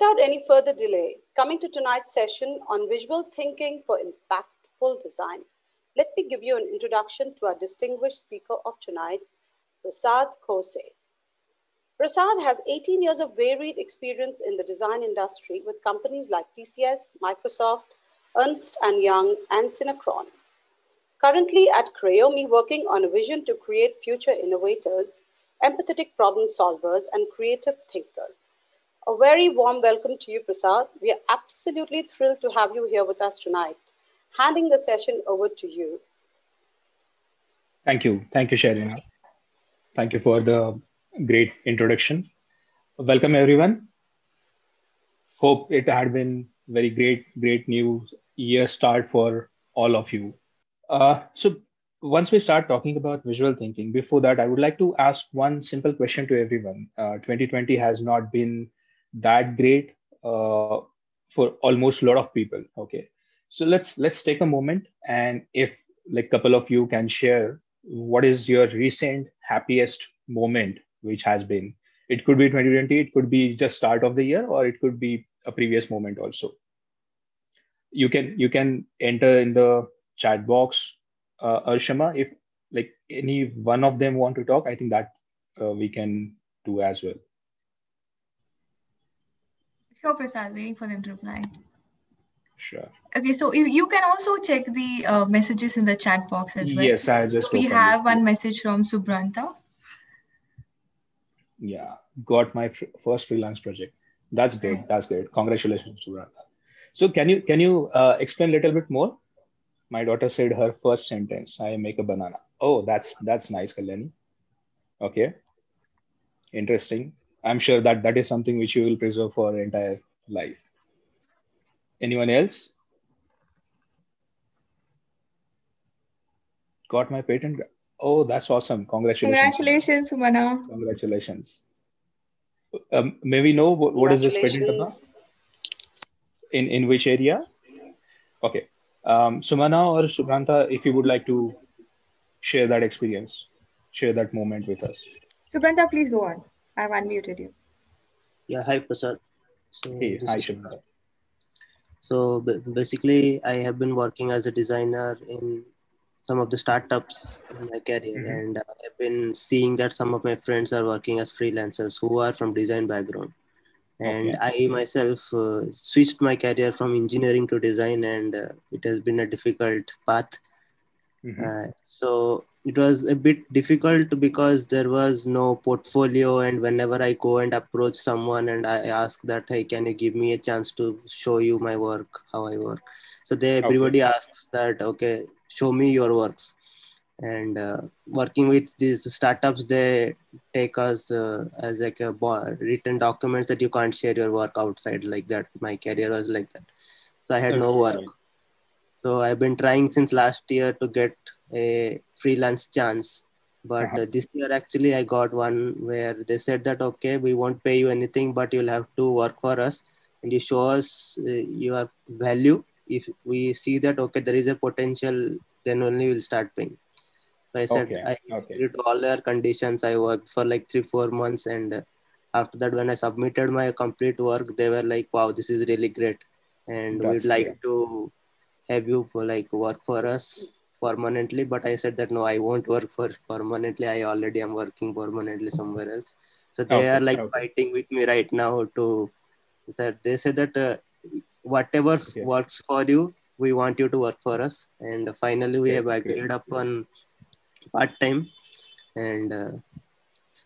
Without any further delay, coming to tonight's session on visual thinking for impactful design, let me give you an introduction to our distinguished speaker of tonight, Prasad Khose. Prasad has 18 years of varied experience in the design industry with companies like TCS, Microsoft, Ernst & Young, and Synechron. Currently at Crayomi, working on a vision to create future innovators, empathetic problem solvers, and creative thinkers. A very warm welcome to you, Prasad. We are absolutely thrilled to have you here with us tonight. Handing the session over to you. Thank you. Thank you, Sharina. Thank you for the great introduction. Welcome, everyone. Hope it had been very great, great new year start for all of you. Uh, so once we start talking about visual thinking, before that, I would like to ask one simple question to everyone. Uh, 2020 has not been that great uh, for almost a lot of people. Okay, so let's let's take a moment and if like couple of you can share what is your recent happiest moment which has been. It could be 2020 it could be just start of the year or it could be a previous moment also. You can you can enter in the chat box uh, arshama if like any one of them want to talk i think that uh, we can do as well sure prasad waiting for them to reply. Sure. Okay so you, you can also check the uh, messages in the chat box as well. Yes i just so we have it. one message from subranta yeah got my first freelance project. That's great that's great. Congratulations Subrata. so can you can you uh, explain a little bit more? My daughter said her first sentence i make a banana. Oh that's that's nice kalyani. Okay. Interesting i'm sure that that is something which you will preserve for entire life anyone else got my patent Oh, that's awesome. Congratulations. Congratulations, Sumana. Congratulations. Um, may we know what, what is this patent about? In, in which area? Okay. Um, Sumana or Subranta, if you would like to share that experience, share that moment with us. Subranta, please go on. I've unmuted you. Yeah, hi, Prasad. So, hey, hi, Subranta. So basically, I have been working as a designer in some of the startups in my career mm-hmm. and i've been seeing that some of my friends are working as freelancers who are from design background and okay. i myself uh, switched my career from engineering to design and uh, it has been a difficult path mm-hmm. Uh, so it was a bit difficult because there was no portfolio and whenever i go and approach someone and i ask that hey can you give me a chance to show you my work how i work? So they everybody okay. asks that okay show me your works. And uh, working with these startups they take us uh, as like a written documents that you can't share your work outside like that. My career was like that. So i had no work so i've been trying since last year to get a freelance chance but uh-huh. uh, this year actually i got one where they said that okay we won't pay you anything but you'll have to work for us and you show us uh, your value if we see that okay there is a potential then only we'll start paying so i said okay. i okay. did all their conditions i worked for like three four months and after that when i submitted my complete work they were like wow this is really great and That's we'd like to have you for like work for us permanently but i said that no i won't work for permanently i already am working permanently somewhere else so they okay. are like okay. fighting with me right now to said they said that uh, whatever okay. works for you we want you to work for us and finally we have agreed upon part time and uh,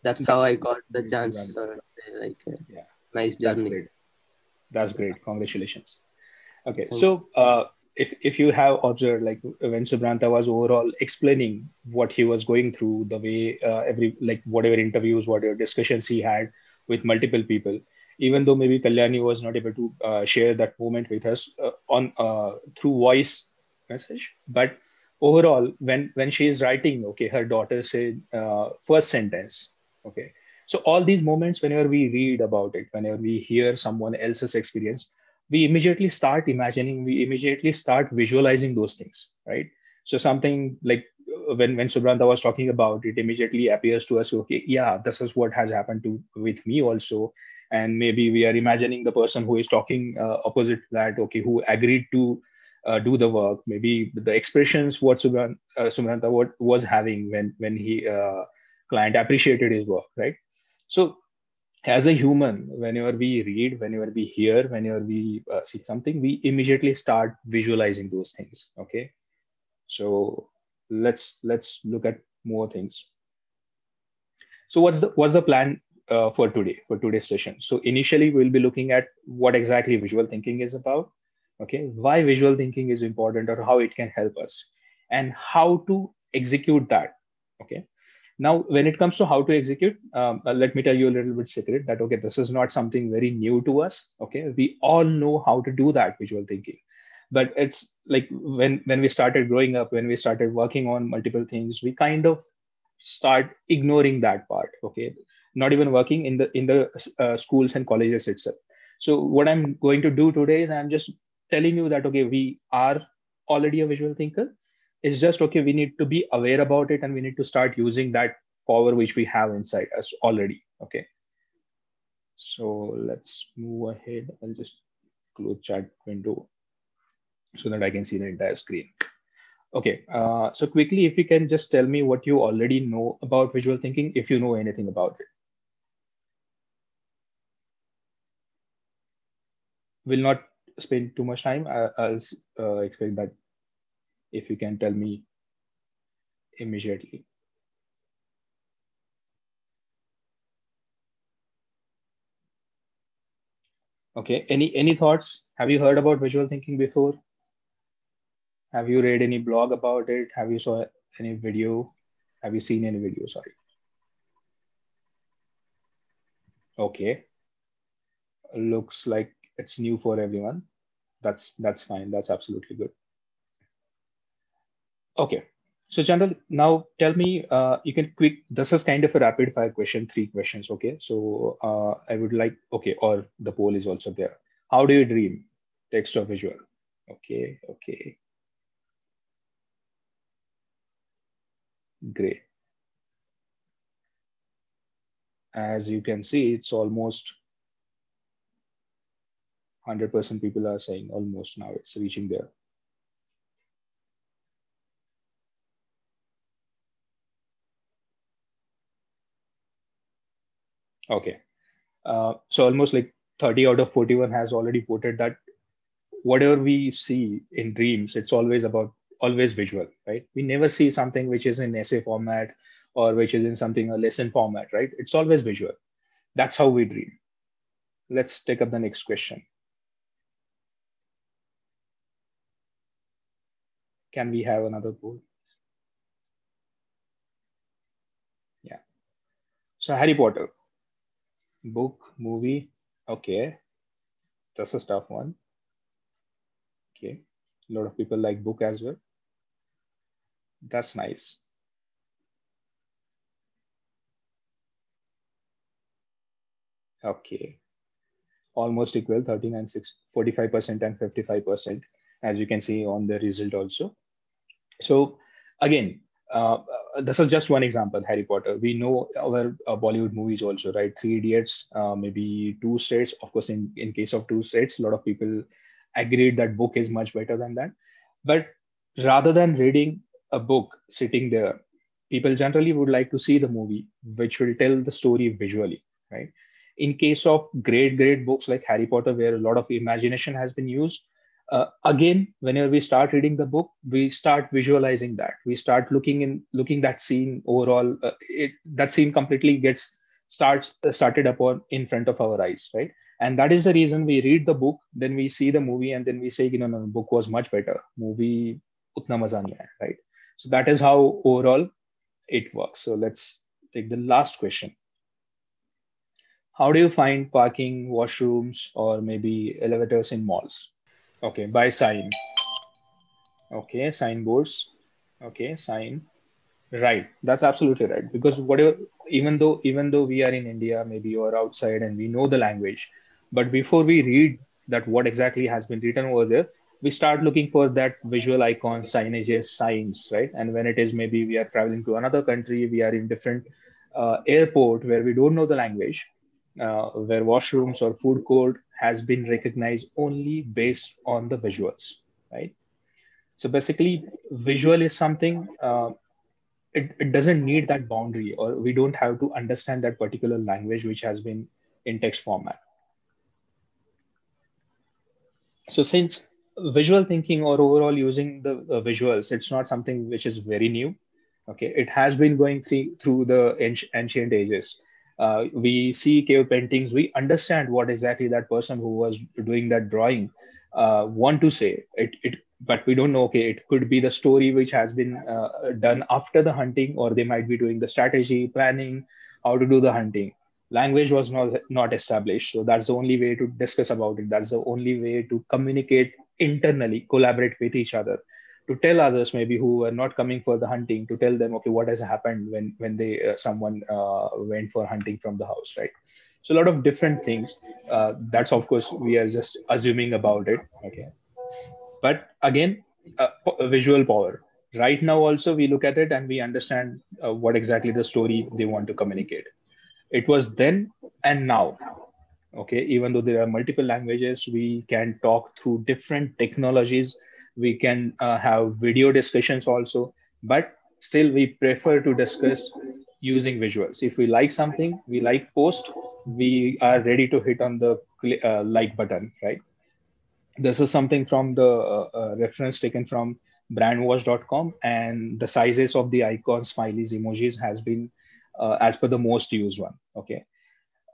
that's how i got the chance uh, like uh, yeah. nice journey that's great. that's great congratulations okay Thank so uh, if, if you have observed like when subranta was overall explaining what he was going through the way uh, every like whatever interviews whatever discussions he had with multiple people even though maybe Kalyani was not able to uh, share that moment with us uh, on uh, through voice message, but overall, when when she is writing, okay, her daughter said uh, first sentence, okay. So all these moments, whenever we read about it, whenever we hear someone else's experience, we immediately start imagining, we immediately start visualizing those things, right? So something like uh, when when Subranta was talking about it, immediately appears to us, okay, yeah, this is what has happened to with me also. And maybe we are imagining the person who is talking uh, opposite that okay who agreed to uh, do the work. Maybe the expressions what Subhan, uh, Sumranta what was having when when he uh, client appreciated his work right? So as a human whenever we read whenever we hear whenever we uh, see something we immediately start visualizing those things okay? So let's let's look at more things. So what's the what's the plan uh, for today for today's session? So initially we'll be looking at what exactly visual thinking is about okay? Why visual thinking is important or how it can help us and how to execute that okay now when it comes to how to execute um, uh, let me tell you a little bit secret that okay this is not something very new to us okay? We all know how to do that visual thinking. But it's like when when we started growing up when we started working on multiple things we kind of start ignoring that part okay? Not even working in the in the uh, schools and colleges itself. So what i'm going to do today is i'm just telling you that okay we are already a visual thinker it's just okay we need to be aware about it and we need to start using that power which we have inside us already okay? So let's move ahead i'll just close chat window so that i can see the entire screen. Okay uh, so quickly if you can just tell me what you already know about visual thinking if you know anything about it. Will not spend too much time. I, will uh, explain that if you can tell me immediately. Okay, any, any thoughts? Have you heard about visual thinking before? Have you read any blog about it? Have you saw any video? Have you seen any video? Sorry. Okay. Looks like it's new for everyone that's that's fine that's absolutely good okay. So general now tell me uh, you can quick this is kind of a rapid fire question three questions okay? So uh, i would like okay or the poll is also there. How do you dream? Text or visual? Okay okay. Great. As you can see it's almost 100% people are saying almost now it's reaching there. Okay. Uh, so almost like 30 out of 41 has already voted that whatever we see in dreams, it's always about always visual, right? We never see something which is in essay format or which is in something a lesson format, right? It's always visual. That's how we dream. Let's take up the next question. Can we have another poll? Yeah. So Harry Potter, book, movie. Okay. That's a tough one. Okay. A lot of people like book as well. That's nice. Okay. Almost equal 39, 6, 45% and 55%, as you can see on the result also. So again, uh, this is just one example harry potter. We know our uh, bollywood movies also right? Three idiots uh, maybe two states. Of course in, in case of two states a lot of people agreed that book is much better than that. But rather than reading a book sitting there people generally would like to see the movie which will tell the story visually right? In case of great great books like harry potter where a lot of imagination has been used uh, again whenever we start reading the book we start visualizing that. We start looking in looking that scene overall uh, it, that scene completely gets starts uh, started upon in front of our eyes right? And that is the reason we read the book then we see the movie and then we say you know no, the book was much better. Movie utna maza right? So that is how overall it works. So let's take the last question. How do you find parking washrooms or maybe elevators in malls Okay, by sign. Okay, signboards. Okay, sign. Right, that's absolutely right. Because whatever, even though even though we are in India, maybe you're outside and we know the language, but before we read that what exactly has been written over there, we start looking for that visual icons, signages, signs, right? And when it is maybe we are traveling to another country, we are in different uh, airport where we don't know the language, uh, where washrooms or food court has been recognized only based on the visuals, right? So basically, visual is something uh, it, it doesn't need that boundary, or we don't have to understand that particular language which has been in text format. So since visual thinking or overall using the uh, visuals, it's not something which is very new. Okay, it has been going through through the ancient ages uh, we see cave paintings. We understand what exactly that person who was doing that drawing uh, want to say. It, it but we don't know okay it could be the story which has been uh, done after the hunting or they might be doing the strategy planning how to do the hunting. Language was not not established. So that's the only way to discuss about it. That's the only way to communicate internally collaborate with each other to tell others maybe who are not coming for the hunting to tell them okay what has happened when when they uh, someone uh, went for hunting from the house right? So a lot of different things. Uh, that's of course we are just assuming about it. Okay. But again uh, visual power. Right now also we look at it and we understand uh, what exactly the story they want to communicate. It was then and now. Okay even though there are multiple languages we can talk through different technologies we can uh, have video discussions also but still we prefer to discuss using visuals. If we like something we like post we are ready to hit on the uh, like button right? This is something from the uh, uh reference taken from brandwatch.com and the sizes of the icons smileys emojis has been uh, as per the most used one okay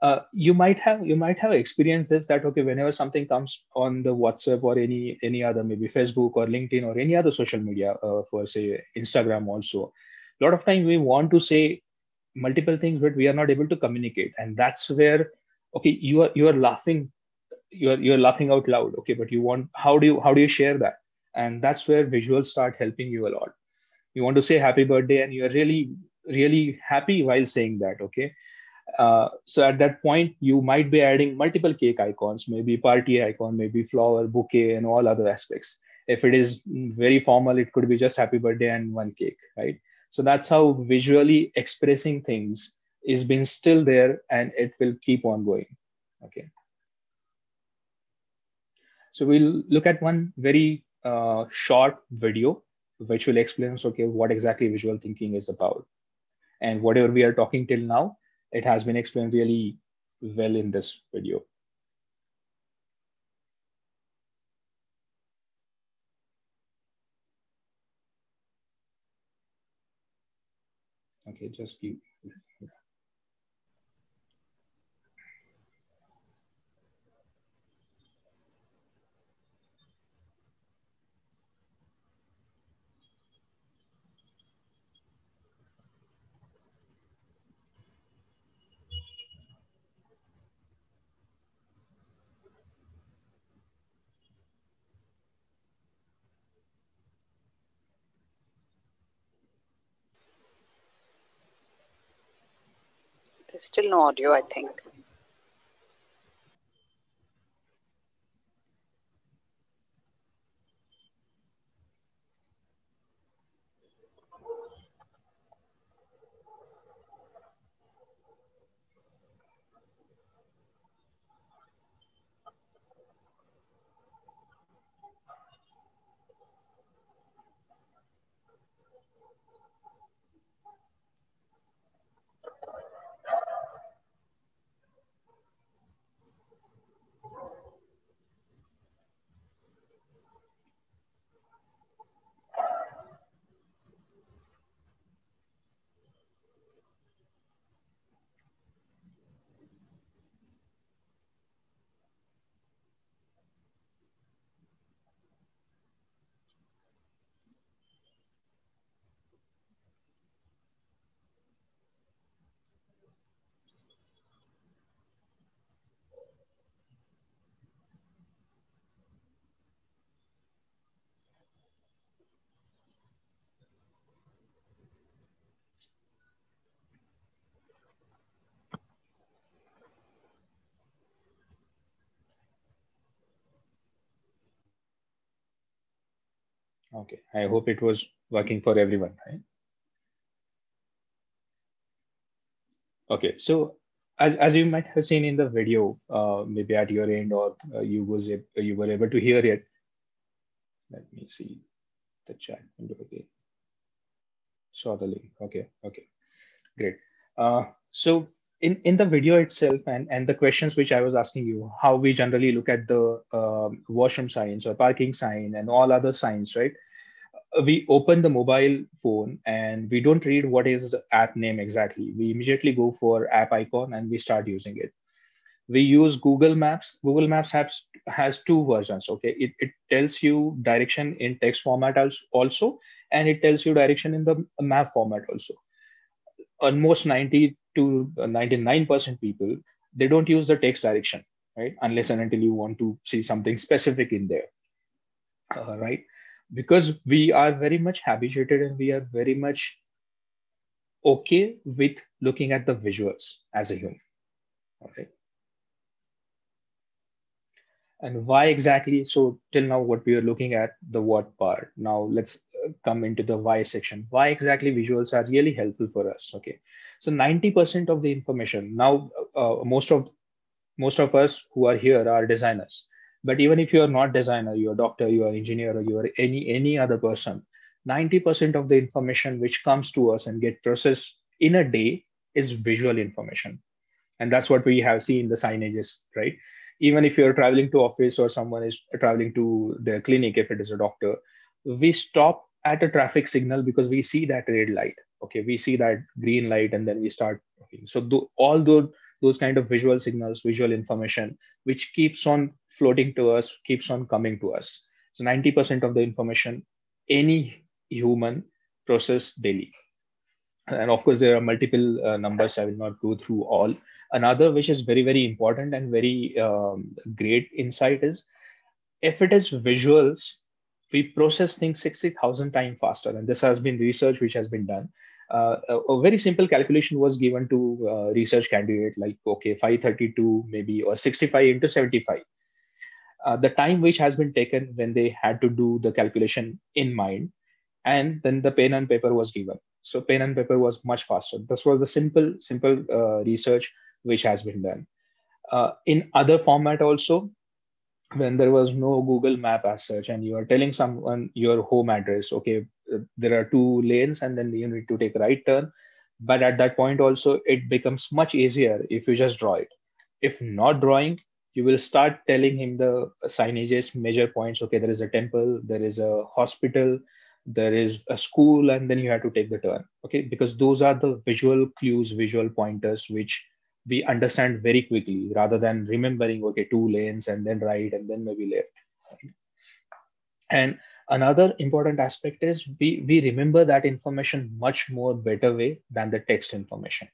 uh, you might have you might have experienced this that okay whenever something comes on the whatsapp or any any other maybe facebook or linkedin or any other social media uh, for say instagram also a lot of time we want to say multiple things but we are not able to communicate. And that's where okay you are you are laughing you're you're laughing out loud okay but you want how do you how do you share that? And that's where visuals start helping you a lot. You want to say happy birthday and you're really really happy while saying that okay uh, so at that point, you might be adding multiple cake icons, maybe party icon, maybe flower, bouquet, and all other aspects. If it is very formal, it could be just happy birthday and one cake, right? So that's how visually expressing things is been still there and it will keep on going. Okay. So we'll look at one very uh, short video which will explain okay, what exactly visual thinking is about. And whatever we are talking till now, it has been explained really well in this video. Okay, just keep. Still no audio, I think. Okay, I hope it was working for everyone, right? Okay, so as, as you might have seen in the video, uh, maybe at your end or uh, you was you were able to hear it. Let me see the chat window again. Saw the link. Okay, okay, great. Uh, so in, in the video itself and, and the questions which I was asking you, how we generally look at the uh, washroom signs or parking sign and all other signs, right? we open the mobile phone and we don't read what is the app name exactly. We immediately go for app icon and we start using it. We use Google Maps. Google Maps has, has two versions. Okay, it, it tells you direction in text format also, and it tells you direction in the map format also. Almost 90 to 99% people, they don't use the text direction, right? Unless and until you want to see something specific in there, uh, right? because we are very much habituated and we are very much okay with looking at the visuals as a human. Okay. And why exactly? So till now, what we are looking at the what part. Now let's uh, come into the why section. Why exactly visuals are really helpful for us? Okay. So 90% of the information now, uh, most of most of us who are here are designers but even if you are not designer you're doctor you're engineer or you're any any other person 90% of the information which comes to us and get processed in a day is visual information and that's what we have seen the signages right even if you're traveling to office or someone is traveling to their clinic if it is a doctor we stop at a traffic signal because we see that red light okay? We see that green light and then we start okay. so th- all those those kind of visual signals visual information which keeps on floating to us keeps on coming to us. So 90% of the information any human process daily. And of course there are multiple uh, numbers i will not go through all. Another which is very very important and very um, great insight is if it is visuals we process things 60000 times faster and this has been research which has been done. Uh, a, a, very simple calculation was given to uh, research candidate like okay 532 maybe or 65 into 75 uh, the time which has been taken when they had to do the calculation in mind and then the pen and paper was given. So pen and paper was much faster. This was the simple simple uh, research which has been done. Uh, in other format also when there was no google map as such and you are telling someone your home address okay uh, there are two lanes and then you need to take right turn. But at that point also it becomes much easier if you just draw it. If not drawing you will start telling him the signages major points. Okay there is a temple there is a hospital there is a school and then you have to take the turn. Okay because those are the visual clues visual pointers which we understand very quickly rather than remembering okay two lanes and then right and then maybe left. And another important aspect is we, we remember that information much more better way than the text information.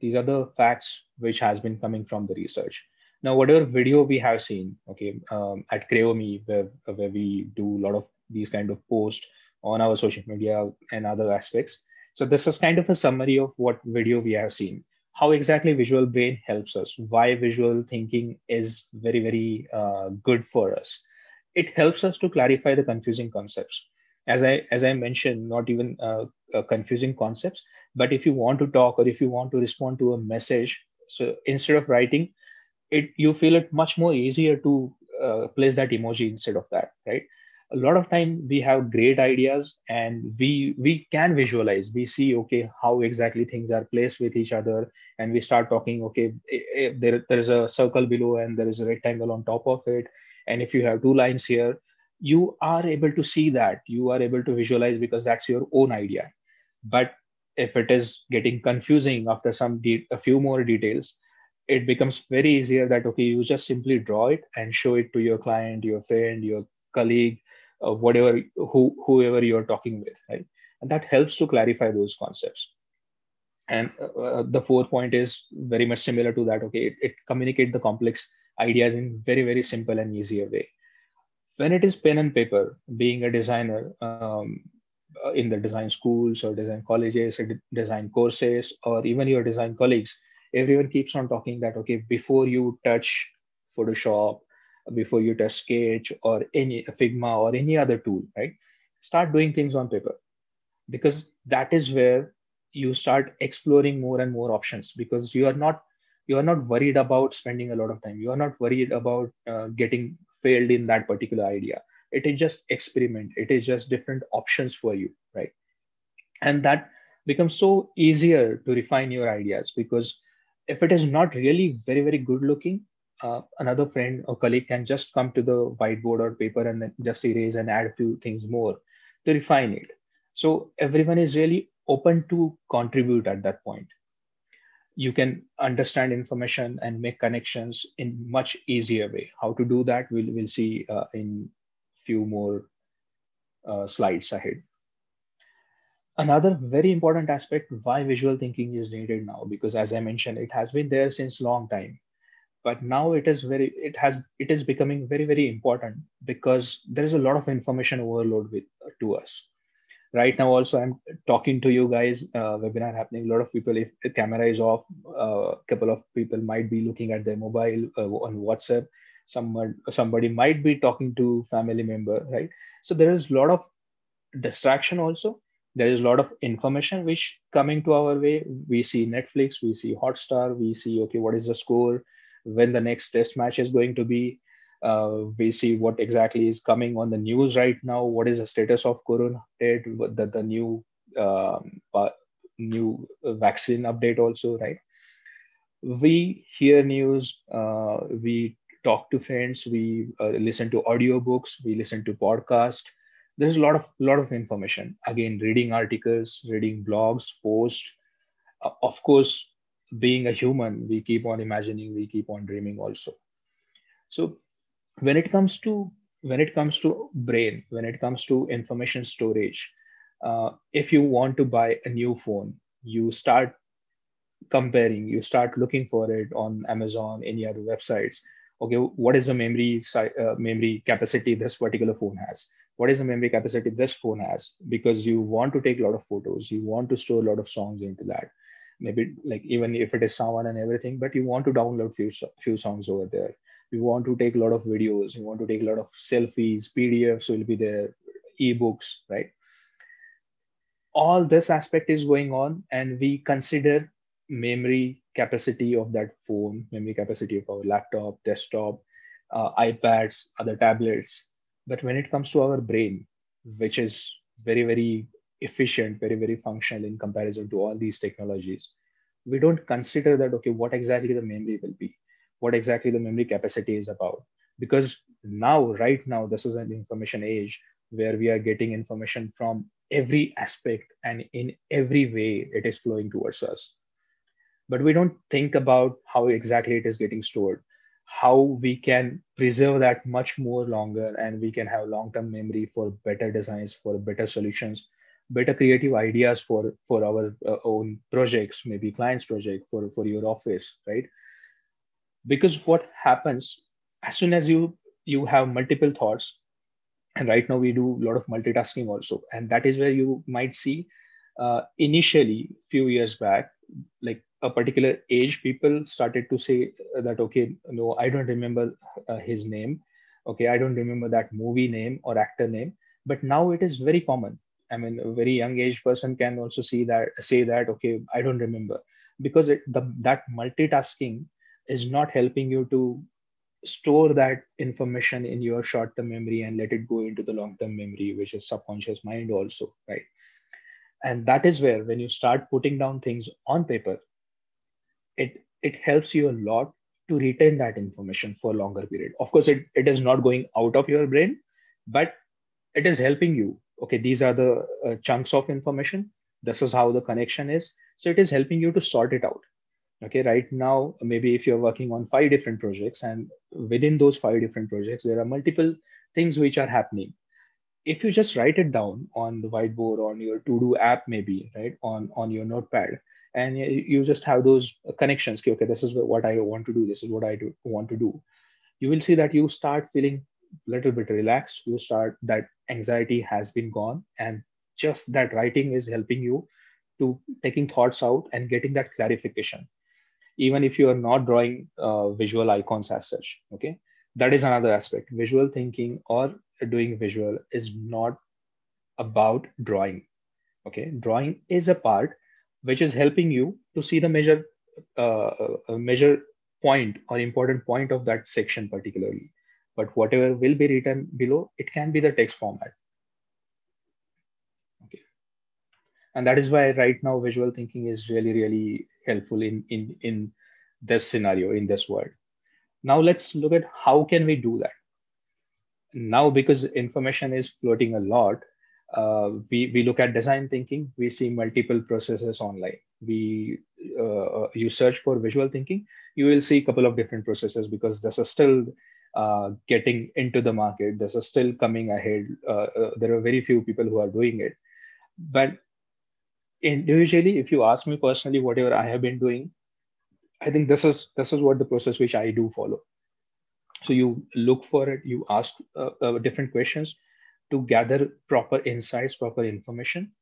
These are the facts which has been coming from the research. Now whatever video we have seen okay um, at Crayomi where, where we do a lot of these kind of posts on our social media and other aspects so this is kind of a summary of what video we have seen. How exactly visual brain helps us why visual thinking is very very uh, good for us. It helps us to clarify the confusing concepts. As i as i mentioned not even uh, uh, confusing concepts but if you want to talk or if you want to respond to a message so instead of writing it you feel it much more easier to uh, place that emoji instead of that right a lot of time we have great ideas and we we can visualize. We see okay how exactly things are placed with each other and we start talking okay there, there is a circle below and there is a rectangle on top of it. And if you have two lines here you are able to see that. You are able to visualize because that's your own idea. But if it is getting confusing after some de- a few more details it becomes very easier that okay you just simply draw it and show it to your client your friend your colleague uh, whatever who whoever you're talking with right? And that helps to clarify those concepts. And uh, uh the fourth point is very much similar to that. Okay it, it communicate the complex ideas in very very simple and easier way. When it is pen and paper being a designer um, uh, in the design schools or design colleges or design courses or even your design colleagues everyone keeps on talking that okay before you touch photoshop before you touch sketch or any figma or any other tool right? Start doing things on paper. Because that is where you start exploring more and more options. Because you are not you are not worried about spending a lot of time. You are not worried about uh, getting failed in that particular idea. It is just experiment. It is just different options for you right? And that becomes so easier to refine your ideas. Because if it is not really very very good looking uh, another friend or colleague can just come to the whiteboard or paper and then just erase and add a few things more to refine it. So everyone is really open to contribute at that point. You can understand information and make connections in much easier way. How to do that we'll, we'll see uh, in few more uh, slides ahead. Another very important aspect why visual thinking is needed now because as i mentioned it has been there since long time but now it is very it has it is becoming very very important because there is a lot of information overload with to us. Right now also i'm talking to you guys uh, webinar happening. A lot of people if the camera is off a uh, couple of people might be looking at their mobile uh, on whatsapp. Someone somebody might be talking to family member right? So there is a lot of distraction also. There is a lot of information which coming to our way. We see netflix we see hotstar we see okay what is the score when the next test match is going to be uh, we see what exactly is coming on the news right now. What is the status of corona update? The, the new um, new vaccine update also, right? We hear news. Uh, we talk to friends. We uh, listen to audiobooks. We listen to podcast. There's a lot of lot of information. Again, reading articles, reading blogs, posts. Uh, of course, being a human, we keep on imagining. We keep on dreaming also. So when it comes to when it comes to brain when it comes to information storage uh, if you want to buy a new phone you start comparing you start looking for it on amazon any other websites okay what is the memory uh, memory capacity this particular phone has what is the memory capacity this phone has because you want to take a lot of photos you want to store a lot of songs into that maybe like even if it is someone and everything but you want to download few few songs over there. You want to take a lot of videos. You want to take a lot of selfies pdfs will be there ebooks right? All this aspect is going on and we consider memory capacity of that phone memory capacity of our laptop desktop uh, ipads other tablets. But when it comes to our brain which is very very efficient very very functional in comparison to all these technologies we don't consider that okay what exactly the memory will be what exactly the memory capacity is about. Because now right now this is an information age where we are getting information from every aspect and in every way it is flowing towards us. But we don't think about how exactly it is getting stored how we can preserve that much more longer and we can have long-term memory for better designs for better solutions better creative ideas for for our uh, own projects maybe clients project for for your office right? Because what happens as soon as you you have multiple thoughts and right now we do a lot of multitasking also and that is where you might see uh, initially few years back like a particular age people started to say that okay no i don't remember uh, his name. Okay i don't remember that movie name or actor name. But now it is very common i mean a very young age person can also see that say that okay i don't remember. Because it, the, that multitasking is not helping you to store that information in your short-term memory and let it go into the long-term memory which is subconscious mind also right? And that is where when you start putting down things on paper it it helps you a lot to retain that information for a longer period. Of course it, it is not going out of your brain but it is helping you okay these are the uh, chunks of information. This is how the connection is. So it is helping you to sort it out. Okay right now maybe if you're working on five different projects and within those five different projects there are multiple things which are happening. If you just write it down on the whiteboard on your to do app maybe right on on your notepad and you just have those connections. Okay this is what i want to do. This is what i do, want to do. You will see that you start feeling little bit relaxed you start that anxiety has been gone. And just that writing is helping you to taking thoughts out and getting that clarification. Even if you are not drawing uh, visual icons as such okay? That is another aspect. Visual thinking or doing visual is not about drawing okay? Drawing is a part which is helping you to see the measure uh, measure point or important point of that section particularly. But whatever will be written below, it can be the text format. Okay. And that is why right now visual thinking is really, really helpful in, in, in this scenario, in this world. Now let's look at how can we do that. Now, because information is floating a lot, uh, we, we look at design thinking, we see multiple processes online. We uh, you search for visual thinking, you will see a couple of different processes because this is still uh, getting into the market. This is still coming ahead. Uh, uh, there are very few people who are doing it. But individually, if you ask me personally, whatever I have been doing, I think this is this is what the process which I do follow. So you look for it, you ask uh, uh, different questions to gather proper insights, proper information.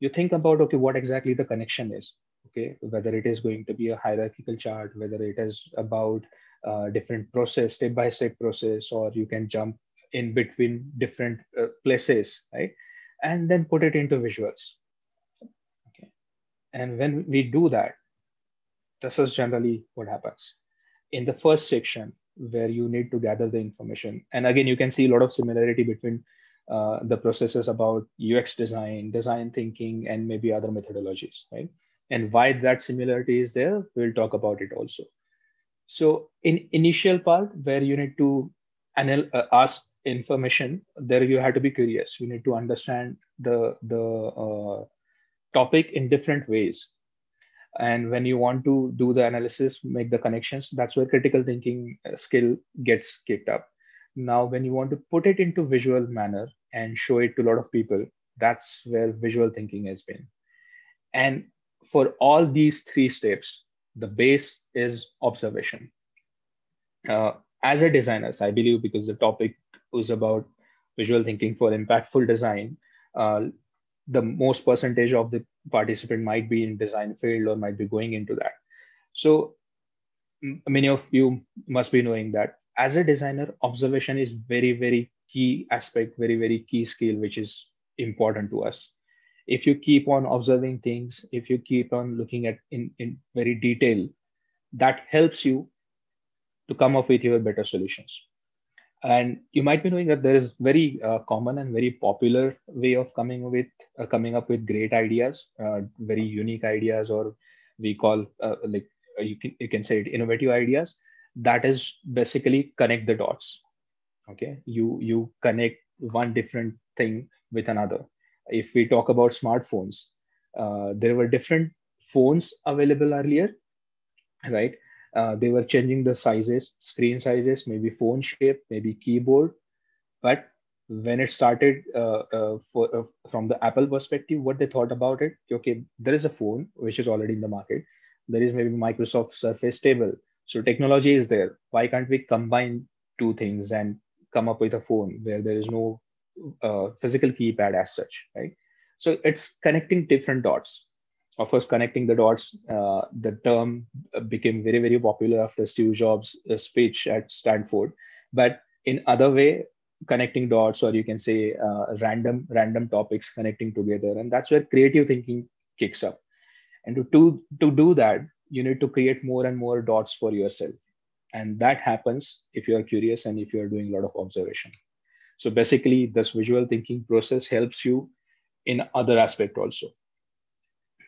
You think about okay, what exactly the connection is. Okay, whether it is going to be a hierarchical chart, whether it is about uh, different process, step by step process, or you can jump in between different uh, places, right? And then put it into visuals. Okay, and when we do that, this is generally what happens. In the first section, where you need to gather the information, and again, you can see a lot of similarity between uh, the processes about UX design, design thinking, and maybe other methodologies, right? And why that similarity is there, we'll talk about it also. So in initial part where you need to anal- uh, ask information, there you have to be curious. You need to understand the the uh, topic in different ways. And when you want to do the analysis make the connections that's where critical thinking uh, skill gets kicked up. Now when you want to put it into visual manner and show it to a lot of people that's where visual thinking has been. And for all these three steps the base is observation. Uh, as a designer i believe because the topic was about visual thinking for impactful design uh, the most percentage of the participant might be in design field or might be going into that. So many of you must be knowing that as a designer observation is very very key aspect very very key skill which is important to us if you keep on observing things if you keep on looking at in, in very detail that helps you to come up with your better solutions. And you might be knowing that there is very uh, common and very popular way of coming with uh, coming up with great ideas uh, very unique ideas or we call uh, like uh, you can, you can say it innovative ideas. That is basically connect the dots. Okay? You you connect one different thing with another if we talk about smartphones uh, there were different phones available earlier right uh, they were changing the sizes, screen sizes, maybe phone shape, maybe keyboard. But when it started uh, uh, for, uh, from the Apple perspective, what they thought about it, okay, there is a phone which is already in the market. There is maybe Microsoft Surface Table. So technology is there. Why can't we combine two things and come up with a phone where there is no uh, physical keypad as such, right? So it's connecting different dots of course, connecting the dots, uh, the term became very, very popular after Steve Jobs' uh, speech at Stanford. But in other way, connecting dots, or you can say uh, random, random topics connecting together, and that's where creative thinking kicks up. And to, to, to do that, you need to create more and more dots for yourself. And that happens if you are curious and if you are doing a lot of observation. So basically, this visual thinking process helps you in other aspect also.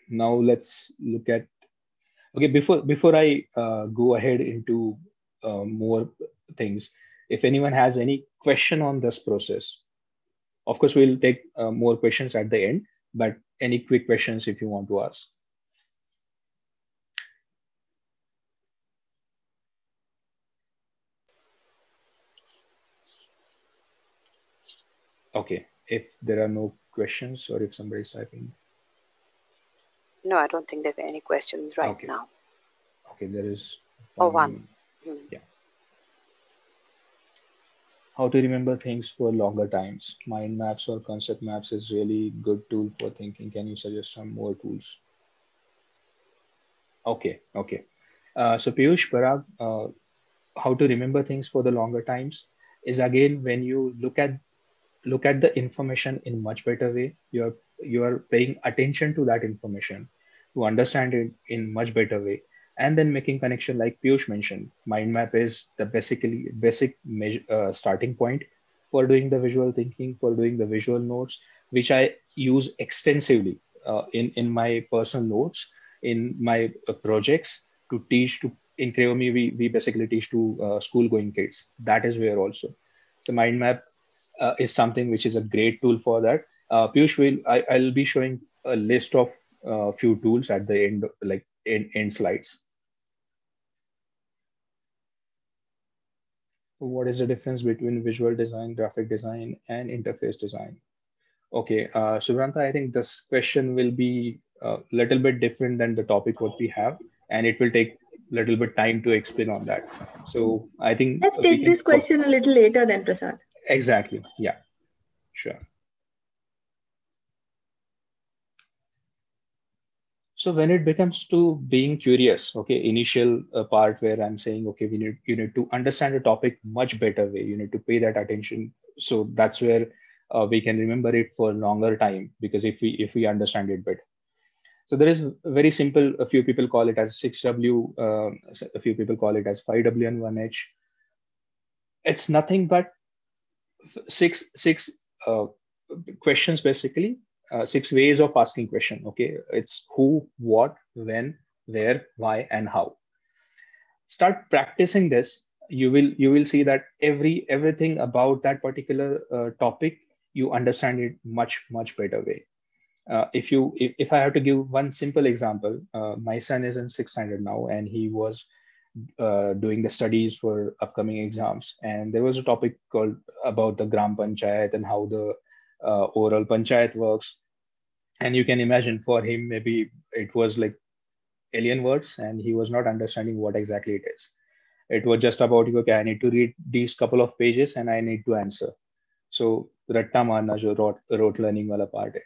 Now let's look at okay before before i uh, go ahead into uh, more things if anyone has any question on this process of course we'll take uh, more questions at the end but any quick questions if you want to ask okay if there are no questions or if somebody's typing no, I don't think there are any questions right okay. now. Okay, there is. Oh, one. Mm. Yeah. How to remember things for longer times. Mind maps or concept maps is really good tool for thinking. Can you suggest some more tools? Okay, okay. Uh, so Piyush Parag, uh, how to remember things for the longer times is again when you look at look at the information in much better way. You're you are paying attention to that information to understand it in much better way and then making connection like Piyush mentioned. Mind map is the basically basic measure, uh, starting point for doing the visual thinking, for doing the visual notes, which I use extensively uh, in in my personal notes, in my uh, projects to teach to in Crayomi, we, we basically teach to uh, school going kids. That is where also. So mind map uh, is something which is a great tool for that. Uh, Piyush will I, I'll be showing a list of a uh, few tools at the end, like in end slides. what is the difference between visual design, graphic design, and interface design? Okay, uh, Subranta, I think this question will be a little bit different than the topic what we have, and it will take a little bit time to explain on that. So I think let's take this question a little later then, Prasad. Exactly. Yeah. Sure. so when it becomes to being curious okay initial uh, part where i'm saying okay we need you need to understand the topic much better way you need to pay that attention so that's where uh, we can remember it for longer time because if we if we understand it better so there is very simple a few people call it as 6w uh, a few people call it as 5w and 1h it's nothing but six six uh, questions basically uh, six ways of asking question okay? It's who what when where why and how. Start practicing this. You will you will see that every everything about that particular uh, topic you understand it much much better way. Uh, if you if, if i have to give one simple example uh, my son is in 600 now and he was uh, doing the studies for upcoming exams. And there was a topic called about the gram panchayat and how the uh, oral panchayat works. And you can imagine for him maybe it was like alien words and he was not understanding what exactly it is. It was just about okay i need to read these couple of pages and i need to answer. So ratta marna rote, rote learning wala part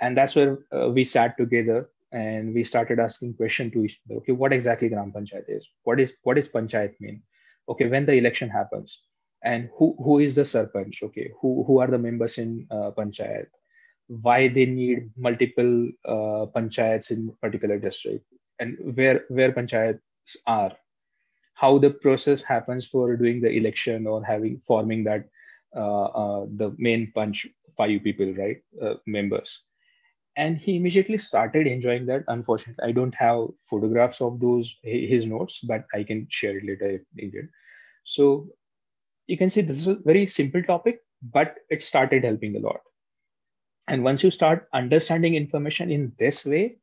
and that's where uh, we sat together and we started asking question to each other. Okay what exactly gram panchayat is? What is what is panchayat mean? Okay when the election happens and who who is the sarpanch? Okay who who are the members in uh, panchayat? Why they need multiple uh, panchayats in particular district? And where where panchayats are? How the process happens for doing the election or having forming that uh, uh, the main punch five people right uh, members and he immediately started enjoying that unfortunately i don't have photographs of those his notes but i can share it later if needed so you can see this is a very simple topic but it started helping a lot and once you start understanding information in this way,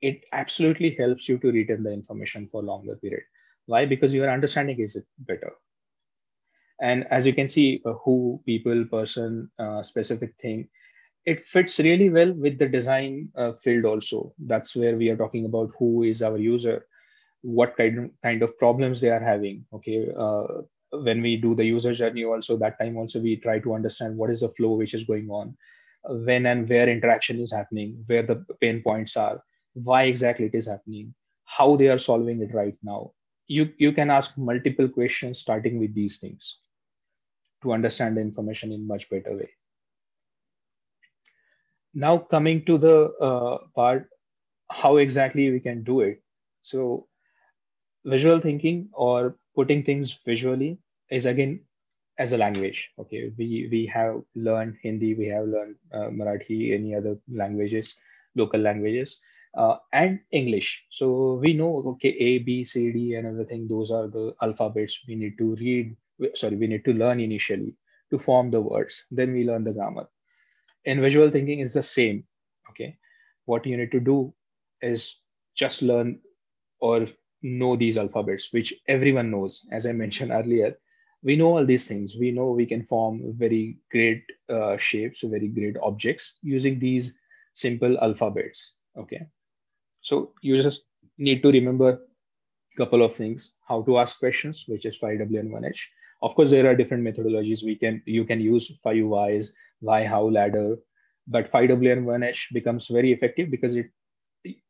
it absolutely helps you to retain the information for longer period. Why? Because your understanding is better. And as you can see, uh, who, people, person, uh, specific thing, it fits really well with the design uh, field also. That's where we are talking about who is our user, what kind of, kind of problems they are having. Okay, uh, when we do the user journey also, that time also we try to understand what is the flow which is going on when and where interaction is happening, where the pain points are, why exactly it is happening, how they are solving it right now. You, you can ask multiple questions starting with these things to understand the information in much better way. Now coming to the uh, part, how exactly we can do it. So visual thinking or putting things visually is again as a language okay? We we have learned hindi we have learned uh, marathi any other languages local languages uh, and english. So we know okay a b c d and everything those are the alphabets we need to read sorry we need to learn initially to form the words. Then we learn the grammar in visual thinking is the same okay what you need to do is just learn or know these alphabets which everyone knows as i mentioned earlier we know all these things. We know we can form very great uh, shapes, very great objects using these simple alphabets. Okay. So you just need to remember a couple of things, how to ask questions, which is 5W and 1H. Of course, there are different methodologies. We can you can use 5 whys, why how ladder. But 5w1h becomes very effective because it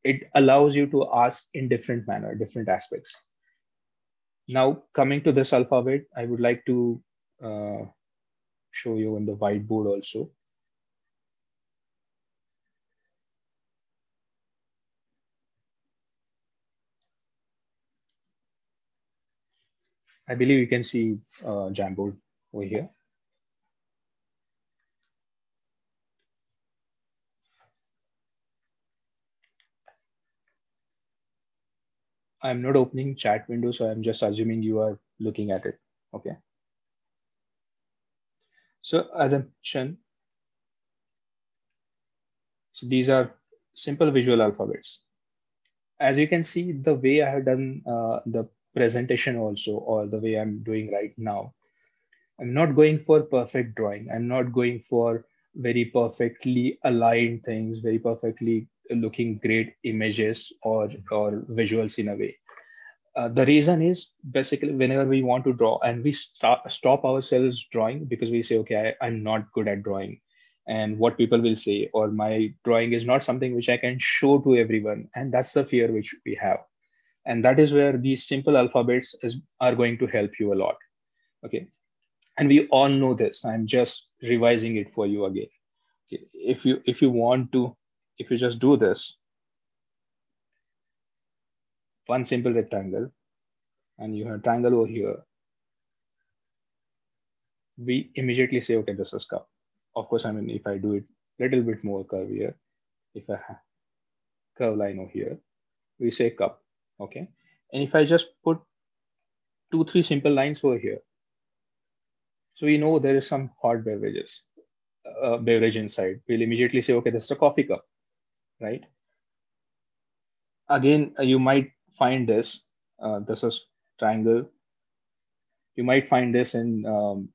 it allows you to ask in different manner different aspects. Now coming to this alphabet i would like to uh, show you on the whiteboard also. I believe you can see uh, Jamboard over here. I'm not opening chat window, so I'm just assuming you are looking at it. Okay. So as I mentioned, so these are simple visual alphabets. As you can see, the way I have done uh, the presentation also, or the way I'm doing right now, I'm not going for perfect drawing. I'm not going for very perfectly aligned things, very perfectly looking great images or or visuals in a way. Uh, the reason is basically whenever we want to draw and we start, stop ourselves drawing because we say okay I, i'm not good at drawing. And what people will say or my drawing is not something which i can show to everyone. And that's the fear which we have. And that is where these simple alphabets is, are going to help you a lot. Okay? And we all know this. I'm just revising it for you again. Okay. if you if you want to if you just do this one simple rectangle and you have triangle over here, we immediately say, okay, this is cup. Of course, I mean, if I do it a little bit more curve here, if I have curve line over here, we say cup, okay? And if I just put two, three simple lines over here, so we know there is some hot beverages, uh, beverage inside. We'll immediately say, okay, this is a coffee cup, right? Again, uh, you might find this. Uh, this is triangle. You might find this in um,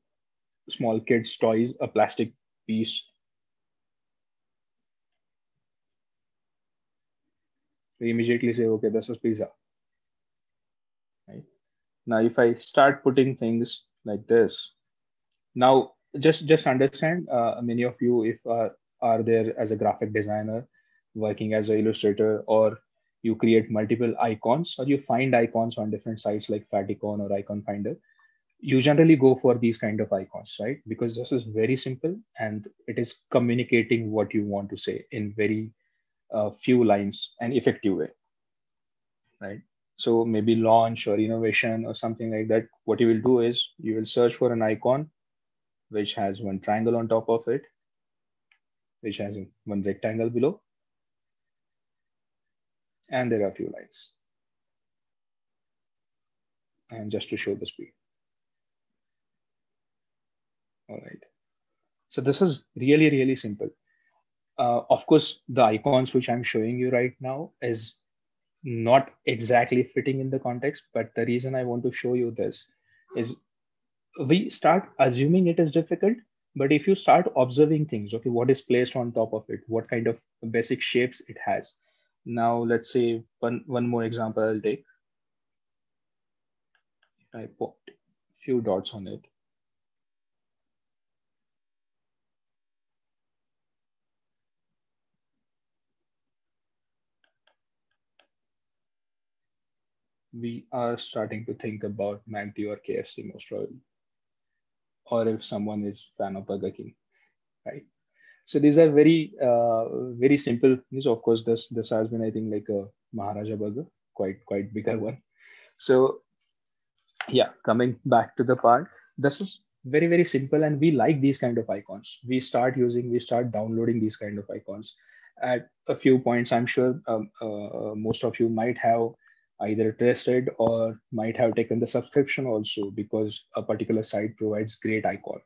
small kids' toys, a plastic piece. We immediately say, okay, this is pizza. Right? Now, if I start putting things like this, now just just understand, uh, many of you, if uh, are there as a graphic designer, working as an illustrator, or you create multiple icons or you find icons on different sites like Flaticon or Icon Finder, you generally go for these kind of icons, right? Because this is very simple and it is communicating what you want to say in very uh, few lines and effective way, right? So maybe launch or innovation or something like that. What you will do is you will search for an icon which has one triangle on top of it, which has one rectangle below, and there are a few lines. And just to show the speed. All right. So this is really, really simple. Uh, of course, the icons which I'm showing you right now is not exactly fitting in the context, but the reason I want to show you this is we start assuming it is difficult, but if you start observing things, okay, what is placed on top of it, what kind of basic shapes it has, now let's say one, one more example I'll take. I put a few dots on it. we are starting to think about MACD or KFC most probably, or if someone is fan of Burger King, right? So these are very, uh, very simple. These, of course, this this has been, I think, like a Maharaja burger, quite quite bigger one. So yeah, coming back to the part, this is very very simple, and we like these kind of icons. We start using, we start downloading these kind of icons. At a few points, I'm sure um, uh, most of you might have either tested or might have taken the subscription also because a particular site provides great icon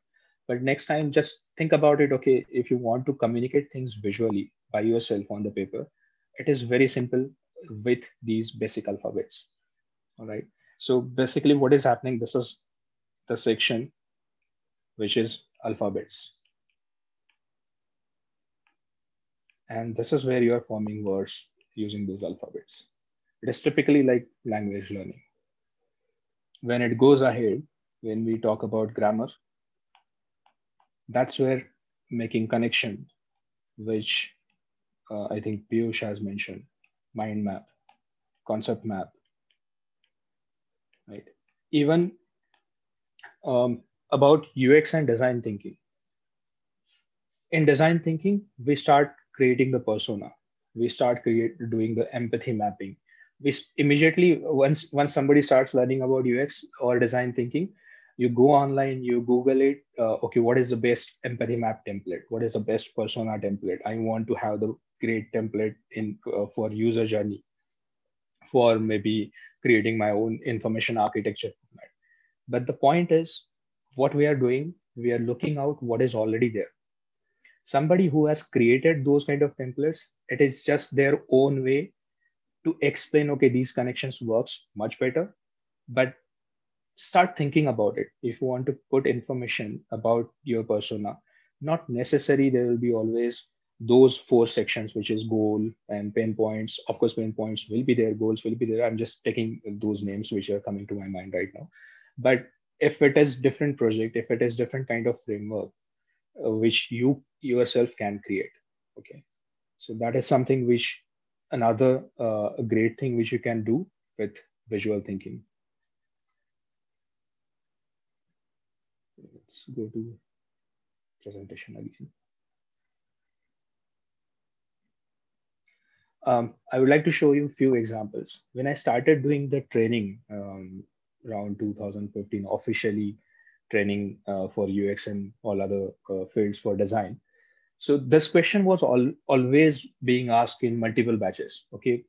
but next time just think about it okay if you want to communicate things visually by yourself on the paper it is very simple with these basic alphabets. All right? So basically what is happening this is the section which is alphabets. And this is where you are forming words using those alphabets. It is typically like language learning. When it goes ahead when we talk about grammar that's where making connection, which uh, I think Piyush has mentioned, mind map, concept map, right? Even um, about UX and design thinking. In design thinking, we start creating the persona. We start create, doing the empathy mapping. we immediately once once somebody starts learning about ux or design thinking you go online you google it uh, okay what is the best empathy map template? What is the best persona template? I want to have the great template in uh, for user journey for maybe creating my own information architecture. But the point is what we are doing we are looking out what is already there. Somebody who has created those kind of templates it is just their own way to explain okay these connections works much better. But start thinking about it. If you want to put information about your persona not necessary there will be always those four sections which is goal and pain points. Of course pain points will be there goals will be there. I'm just taking those names which are coming to my mind right now. But if it is different project if it is different kind of framework uh, which you yourself can create okay? So that is something which another uh, great thing which you can do with visual thinking let's go to presentation again Um, I would like to show you a few examples. When I started doing the training um, around 2015, officially training uh, for UX and all other uh, fields for design. So this question was all, always being asked in multiple batches, okay?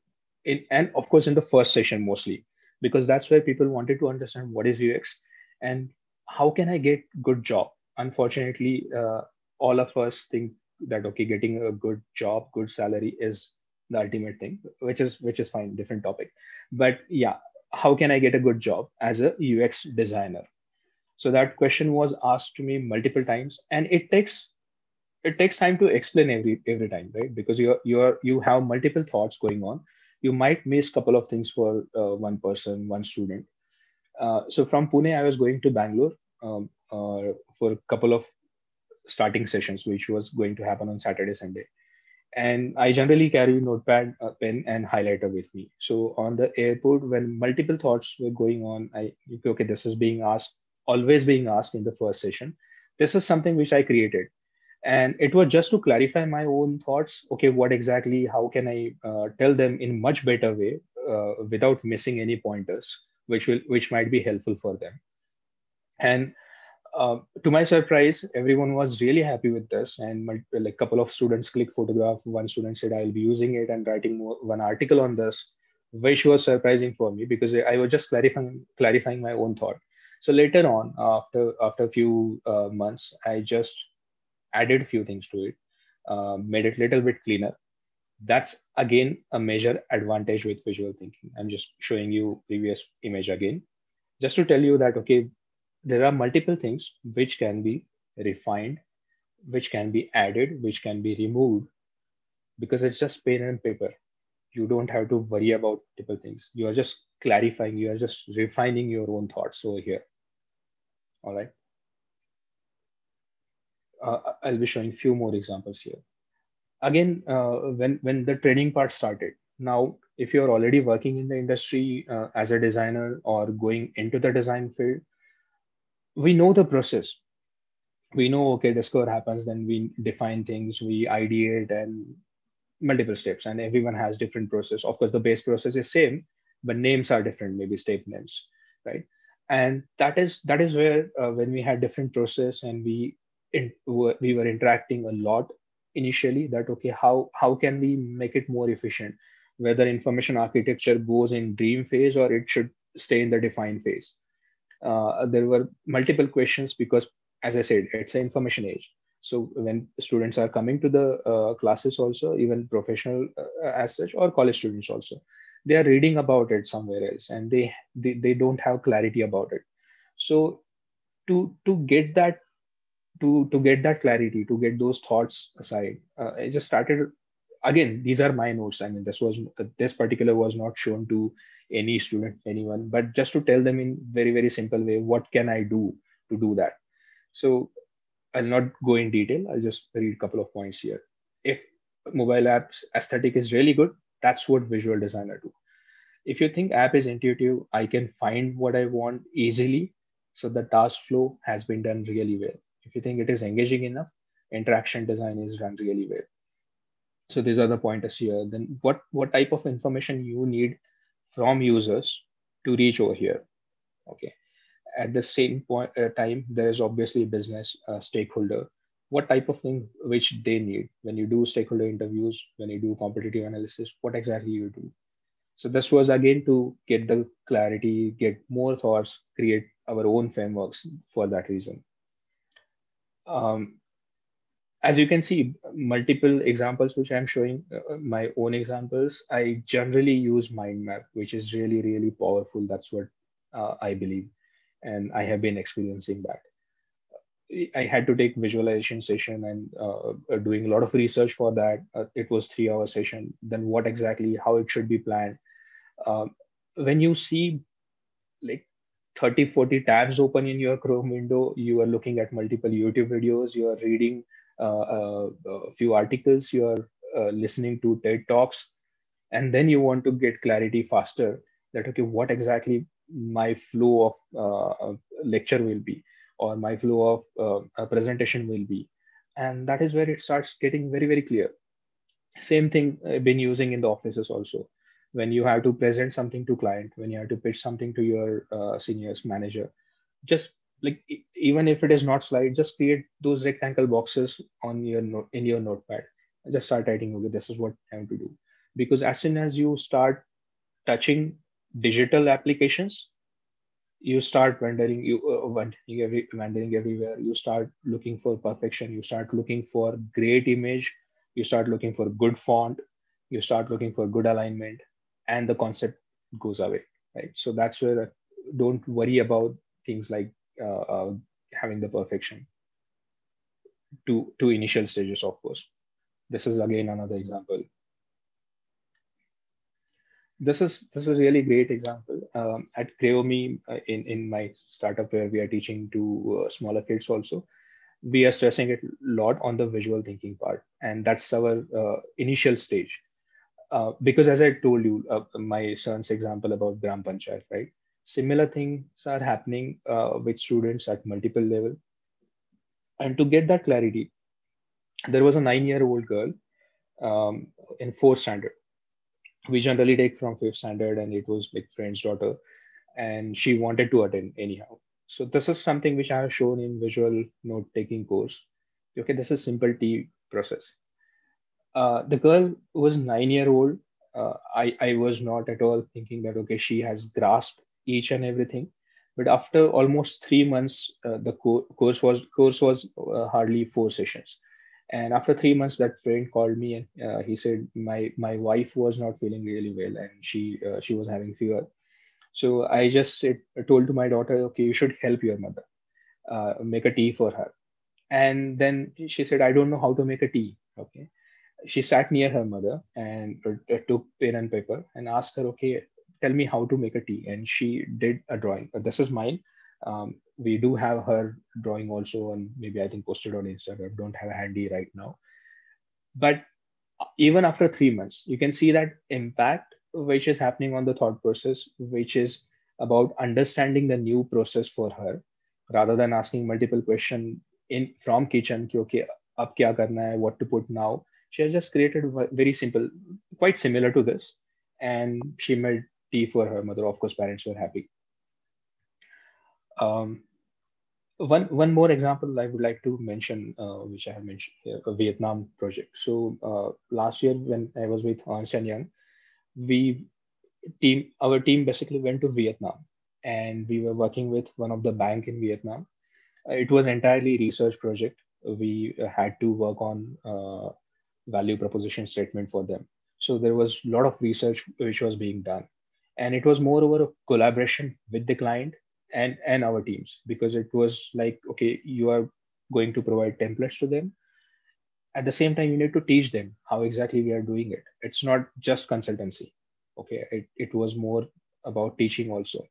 In, and of course in the first session mostly, because that's where people wanted to understand what is UX and how can I get good job? Unfortunately, uh, all of us think that, okay, getting a good job, good salary is the ultimate thing which is which is fine different topic. But yeah how can i get a good job as a ux designer? So that question was asked to me multiple times and it takes it takes time to explain every every time right? Because you're you're you have multiple thoughts going on. You might miss couple of things for uh, one person one student uh, so from pune i was going to bangalore um, uh, for a couple of starting sessions which was going to happen on saturday sunday and I generally carry notepad, pen, and highlighter with me. So on the airport, when multiple thoughts were going on, I okay, this is being asked, always being asked in the first session. This is something which I created, and it was just to clarify my own thoughts. Okay, what exactly? How can I uh, tell them in much better way uh, without missing any pointers, which will which might be helpful for them, and uh, to my surprise, everyone was really happy with this, and my, like a couple of students click photograph. One student said, "I'll be using it and writing more, one article on this," which was surprising for me because I was just clarifying clarifying my own thought. So later on, after after a few uh, months, I just added a few things to it, uh, made it a little bit cleaner. That's again a major advantage with visual thinking. I'm just showing you previous image again, just to tell you that okay, there are multiple things which can be refined, which can be added, which can be removed because it's just pen and paper. You don't have to worry about multiple things. You are just clarifying, you are just refining your own thoughts over here. All right. Uh, I'll be showing few more examples here. Again, uh, when, when the training part started, now, if you're already working in the industry uh, as a designer or going into the design field, we know the process. We know okay discover happens then we define things we ideate and multiple steps and everyone has different process. Of course the base process is same but names are different maybe step names right? And that is that is where uh, when we had different process and we in, we were interacting a lot initially that okay how how can we make it more efficient whether information architecture goes in dream phase or it should stay in the define phase uh, there were multiple questions because, as I said, it's an information age. So when students are coming to the uh, classes, also even professional uh, as such, or college students also, they are reading about it somewhere else, and they they, they don't have clarity about it. So to to get that to to get that clarity to get those thoughts aside uh, i just started again these are my notes. I mean this was this particular was not shown to any student anyone but just to tell them in very very simple way what can i do to do that? So i'll not go in detail. I'll just read a couple of points here. If mobile apps aesthetic is really good that's what visual designer do. If you think app is intuitive i can find what i want easily so the task flow has been done really well if you think it is engaging enough interaction design is done really well so these are the pointers here then what what type of information you need from users to reach over here. Okay. At the same point uh, time, there is obviously business uh, stakeholder. What type of thing which they need when you do stakeholder interviews, when you do competitive analysis, what exactly you do. So this was again to get the clarity, get more thoughts, create our own frameworks for that reason. Um, as you can see, multiple examples which I'm showing, uh, my own examples, I generally use mind map, which is really, really powerful. That's what uh, I believe. And I have been experiencing that. I had to take visualization session and uh, uh doing a lot of research for that. Uh, it was three hour session. Then what exactly, how it should be planned. Um, when you see like 30, 40 tabs open in your Chrome window, you are looking at multiple YouTube videos, you are reading uh, uh, a few articles, you are uh, listening to TED Talks, and then you want to get clarity faster that, okay, what exactly my flow of lecture will be, or my flow of a presentation will be. And that is where it starts getting very, very clear. Same thing I've been using in the offices also when you have to present something to client when you have to pitch something to your uh, seniors manager just like even if it is not slide just create those rectangle boxes on your note in your notepad. Just start writing okay this is what i have to do. Because as soon as you start touching digital applications you start wandering you uh, wandering, every, wandering everywhere. You start looking for perfection. You start looking for great image. You start looking for good font. You start looking for good alignment and the concept goes away right? So that's where don't worry about things like uh, uh, having the perfection. To to initial stages of course. This is again another example. This is this is a really great example. Um, at Crayomi uh, in in my startup where we are teaching to uh, smaller kids also we are stressing it a lot on the visual thinking part. And that's our uh, initial stage uh, because as i told you uh, my son's example about gram panchayat right? Similar things are happening uh, with students at multiple level. And to get that clarity there was a nine year old girl um, in fourth standard. We generally take from fifth standard and it was like friend's daughter. And she wanted to attend anyhow. So this is something which i have shown in visual note taking course. Okay this is simple t process uh, the girl was nine year old. Uh, I, I was not at all thinking that okay she has grasped each and everything. But after almost three months uh, the co- course was course was uh, hardly four sessions. And after three months that friend called me and uh, he said my my wife was not feeling really well and she she was having fever. So i just said told to my daughter okay you should help your mother make a tea for her. And then she said i don't know how to make a tea. Okay she sat near her mother and uh, took pen and paper and asked her okay tell me how to make a tea. And she did a drawing. This is mine. Um, we do have her drawing also and maybe i think posted on instagram. Don't have a handy right now. But even after three months you can see that impact which is happening on the thought process which is about understanding the new process for her rather than asking multiple questions in from kitchen ki, okay ab kya karna hai? What to put now she has just created very simple quite similar to this and she made tea for her mother. Of course, parents were happy. Um, one one more example I would like to mention, uh, which I have mentioned a Vietnam project. So uh, last year when I was with Ernst Young, we team our team basically went to Vietnam, and we were working with one of the bank in Vietnam. Uh, it was entirely research project. We had to work on uh, value proposition statement for them. So there was a lot of research which was being done. And it was more over a collaboration with the client and and our teams because it was like okay you are going to provide templates to them. At the same time you need to teach them how exactly we are doing it. It's not just consultancy okay? It, it was more about teaching also.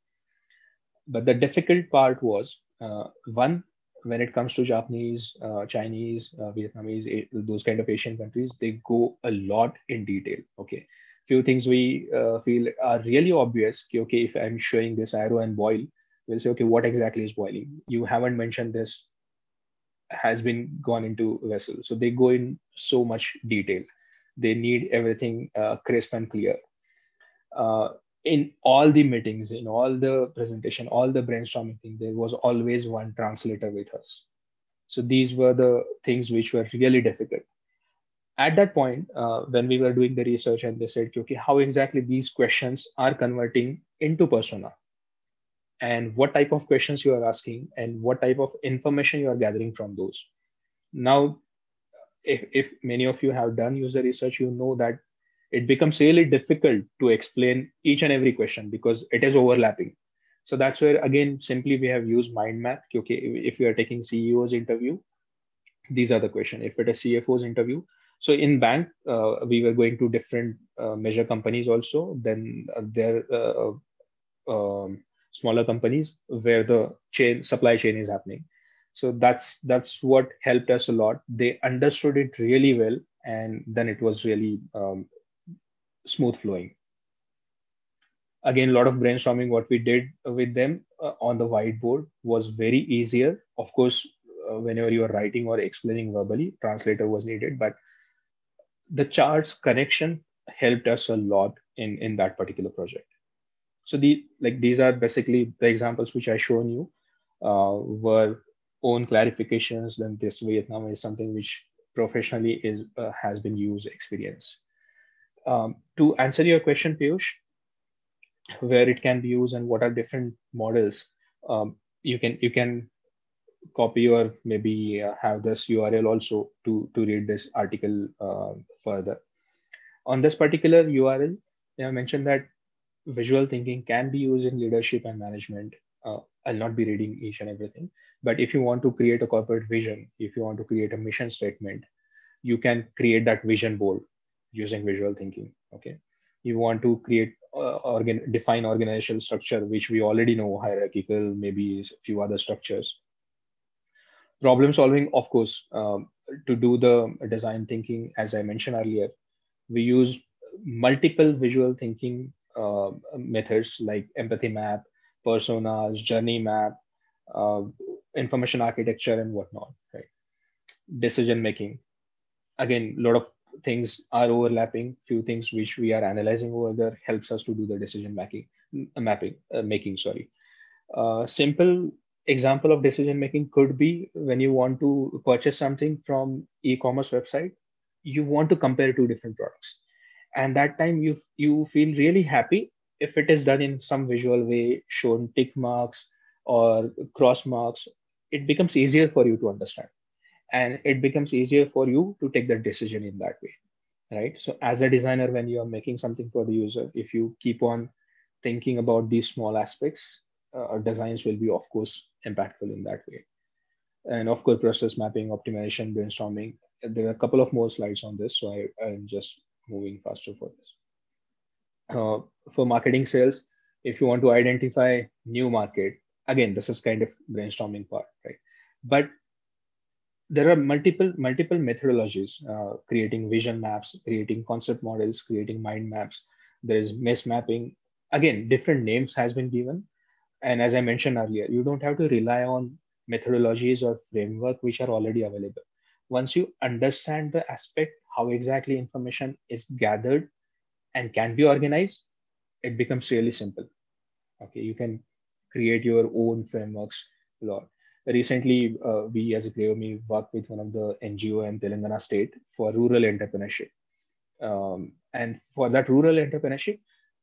But the difficult part was uh, one when it comes to japanese uh, chinese uh, vietnamese those kind of asian countries they go a lot in detail okay few things we uh, feel are really obvious. Okay, if I'm showing this arrow and boil, we'll say, okay, what exactly is boiling? You haven't mentioned this has been gone into vessel. So they go in so much detail. They need everything uh, crisp and clear. In all the meetings, in all the presentation, all the brainstorming thing, there was always one translator with us. So these were the things which were really difficult. At that point, uh, when we were doing the research and they said, okay, how exactly these questions are converting into persona and what type of questions you are asking and what type of information you are gathering from those. Now, if, if many of you have done user research, you know that it becomes really difficult to explain each and every question because it is overlapping. So that's where again, simply we have used mind map. Okay, if you are taking CEO's interview, these are the question. If it is CFO's interview, so in bank, uh, we were going to different uh, measure companies also. Then uh, there uh, um, smaller companies where the chain supply chain is happening. So that's that's what helped us a lot. They understood it really well, and then it was really um, smooth flowing. Again, a lot of brainstorming. What we did with them uh, on the whiteboard was very easier. Of course, uh, whenever you are writing or explaining verbally, translator was needed, but the charts connection helped us a lot in in that particular project. So the like these are basically the examples which I shown you uh, were own clarifications. Then this Vietnam is something which professionally is uh, has been used experience um, to answer your question, Piyush, where it can be used and what are different models, um, you can you can copy or maybe uh, have this URL also to to read this article uh, further. On this particular URL, I mentioned that visual thinking can be used in leadership and management. Uh, I'll not be reading each and everything, but if you want to create a corporate vision, if you want to create a mission statement, you can create that vision board using visual thinking. Okay, you want to create uh, organ define organizational structure, which we already know hierarchical, maybe a few other structures. Problem solving, of course, um, to do the design thinking, as I mentioned earlier, we use multiple visual thinking uh, methods like empathy map, personas, journey map, uh, information architecture, and whatnot. Right, decision making. Again, a lot of things are overlapping few things which we are analyzing over there helps us to do the decision making uh, mapping uh, making sorry. Uh, simple example of decision making could be when you want to purchase something from e-commerce website you want to compare two different products. And that time you you feel really happy if it is done in some visual way shown tick marks or cross marks it becomes easier for you to understand and it becomes easier for you to take the decision in that way right? So as a designer when you are making something for the user if you keep on thinking about these small aspects uh, designs will be of course impactful in that way. And of course process mapping optimization brainstorming there are a couple of more slides on this so I, i'm just moving faster for this. Uh, for marketing sales if you want to identify new market again this is kind of brainstorming part right? But there are multiple multiple methodologies uh, creating vision maps creating concept models creating mind maps. There is mesh mapping. Again different names has been given. And as i mentioned earlier you don't have to rely on methodologies or framework which are already available. Once you understand the aspect how exactly information is gathered and can be organized it becomes really simple. Okay you can create your own frameworks a lot recently uh, we as a Crayomi worked with one of the NGO in Telangana state for rural entrepreneurship. Um, and for that rural entrepreneurship,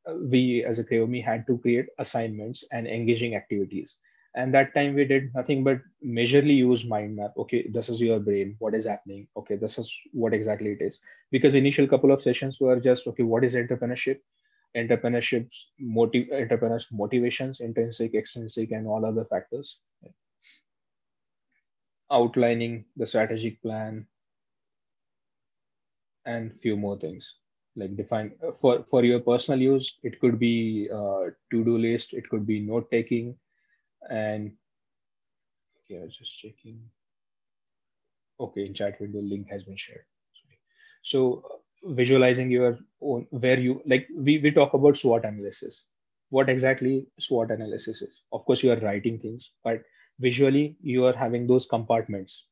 uh, we as a Crayomi had to create assignments and engaging activities. And that time we did nothing but majorly use mind map. Okay, this is your brain. What is happening? Okay, this is what exactly it is. Because initial couple of sessions were just okay, what is entrepreneurship? Entrepreneurship's motive, entrepreneurs motivations, intrinsic, extrinsic, and all other factors outlining the strategic plan and few more things. Like define for for your personal use it could be uh, to-do list it could be note taking and okay i was just checking. Okay in chat window link has been shared. So visualizing your own where you like we, we talk about swot analysis. What exactly swot analysis is? Of course you are writing things but visually you are having those compartments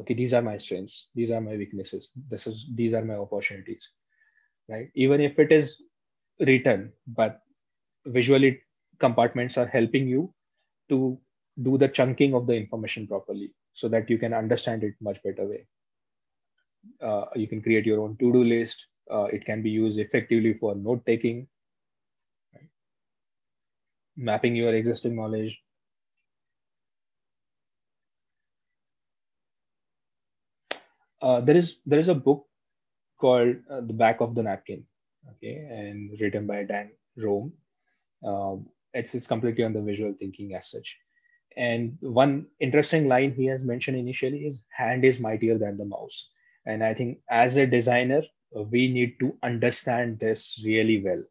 okay these are my strengths these are my weaknesses this is these are my opportunities right even if it is written but visually compartments are helping you to do the chunking of the information properly so that you can understand it much better way. Uh, you can create your own to-do list. Uh, it can be used effectively for note taking, right? mapping your existing knowledge. Uh, there is there is a book called uh, The Back of the Napkin, okay, and written by Dan Roam. Um, it's it's completely on the visual thinking as such. And one interesting line he has mentioned initially is hand is mightier than the mouse. And I think as a designer, we need to understand this really well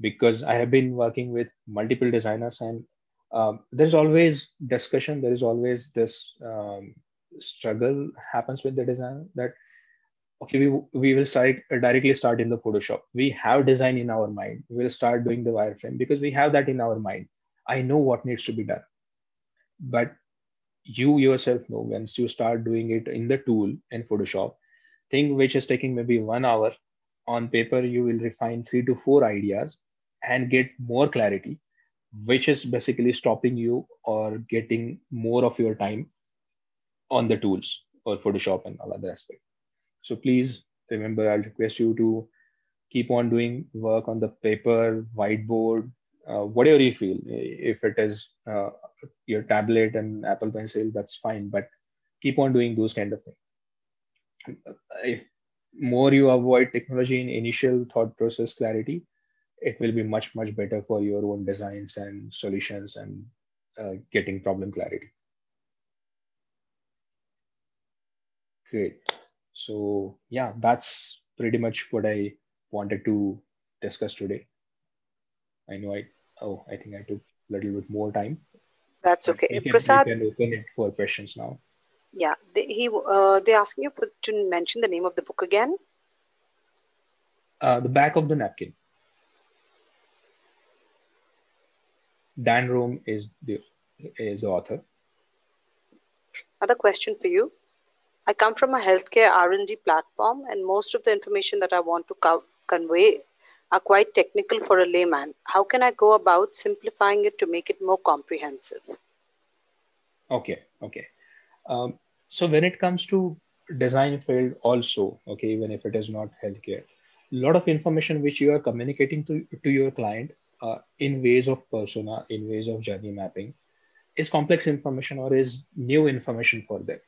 because I have been working with multiple designers and um, there's always discussion. There is always this um, struggle happens with the design that okay we, we will start uh, directly start in the photoshop. We have design in our mind. We'll start doing the wireframe because we have that in our mind. I know what needs to be done. But you yourself know once you start doing it in the tool in photoshop thing which is taking maybe one hour on paper you will refine three to four ideas and get more clarity which is basically stopping you or getting more of your time on the tools or photoshop and all other aspects so please remember i'll request you to keep on doing work on the paper whiteboard uh, whatever you feel. If it is uh, your tablet and apple pencil that's fine but keep on doing those kind of things. If more you avoid technology in initial thought process clarity it will be much much better for your own designs and solutions and uh, getting problem clarity great so yeah that's pretty much what i wanted to discuss today I know I oh I think I took a little bit more time. That's okay. You can, Prasad, you can open it for questions now. yeah, they, he uh, they're asking you to mention the name of the book again. Uh, the back of the napkin. Dan Roam is the is the author. Another question for you. I come from a healthcare R&D platform, and most of the information that I want to co- convey are quite technical for a layman. How can I go about simplifying it to make it more comprehensive? Okay, okay. Um, so when it comes to design field, also okay, even if it is not healthcare, a lot of information which you are communicating to to your client uh, in ways of persona, in ways of journey mapping, is complex information or is new information for them.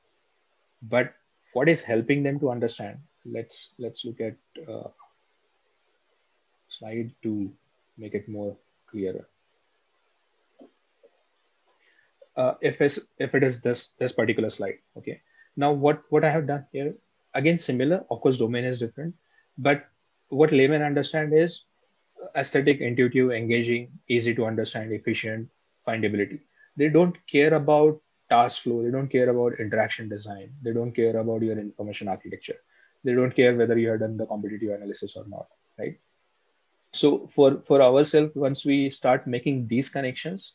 But what is helping them to understand? Let's let's look at uh, slide to make it more clearer. Uh, if if it is this this particular slide, okay. Now what what I have done here again similar. Of course, domain is different, but what laymen understand is aesthetic, intuitive, engaging, easy to understand, efficient, findability. They don't care about task flow. They don't care about interaction design. They don't care about your information architecture. They don't care whether you have done the competitive analysis or not, right? So for for ourselves, once we start making these connections,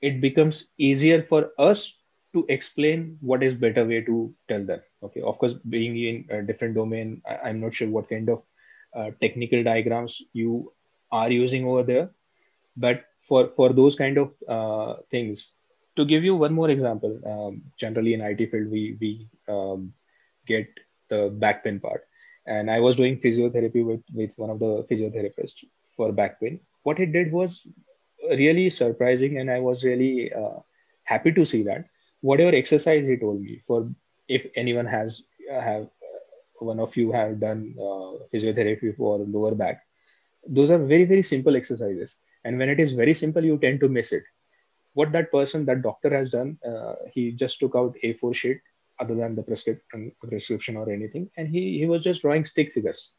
it becomes easier for us to explain what is better way to tell them. Okay, of course, being in a different domain, I, am not sure what kind of uh, technical diagrams you are using over there, but for for those kind of uh, things, to give you one more example, um, generally in IT field, we we um, get the back pain part, and I was doing physiotherapy with with one of the physiotherapists for back pain. What he did was really surprising, and I was really uh, happy to see that. Whatever exercise he told me for if anyone has uh, have uh, one of you have done uh, physiotherapy for lower back, those are very very simple exercises, and when it is very simple, you tend to miss it what that person, that doctor has done, uh, he just took out A4 sheet other than the prescription, prescription or anything, and he, he was just drawing stick figures.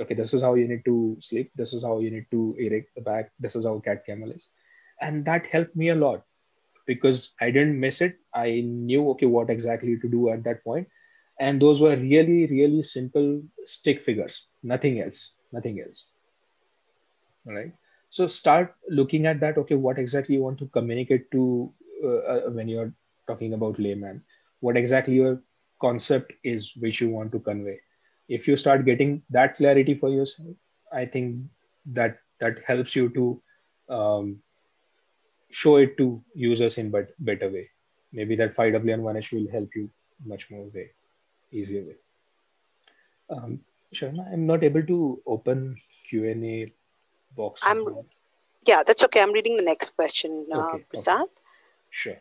Okay, this is how you need to sleep. This is how you need to erect the back. This is how cat camel is, and that helped me a lot because I didn't miss it. I knew okay what exactly to do at that point, and those were really really simple stick figures. Nothing else. Nothing else. All right so start looking at that okay what exactly you want to communicate to uh, uh, when you're talking about layman what exactly your concept is which you want to convey if you start getting that clarity for yourself i think that that helps you to um, show it to users in but better way. Maybe that 5W1H will help you much more way, easier way. Um, Sharma, I'm not able to open Q&A box. I'm, yeah, that's okay. I'm reading the next question, uh, okay, Prasad. Okay. Sure.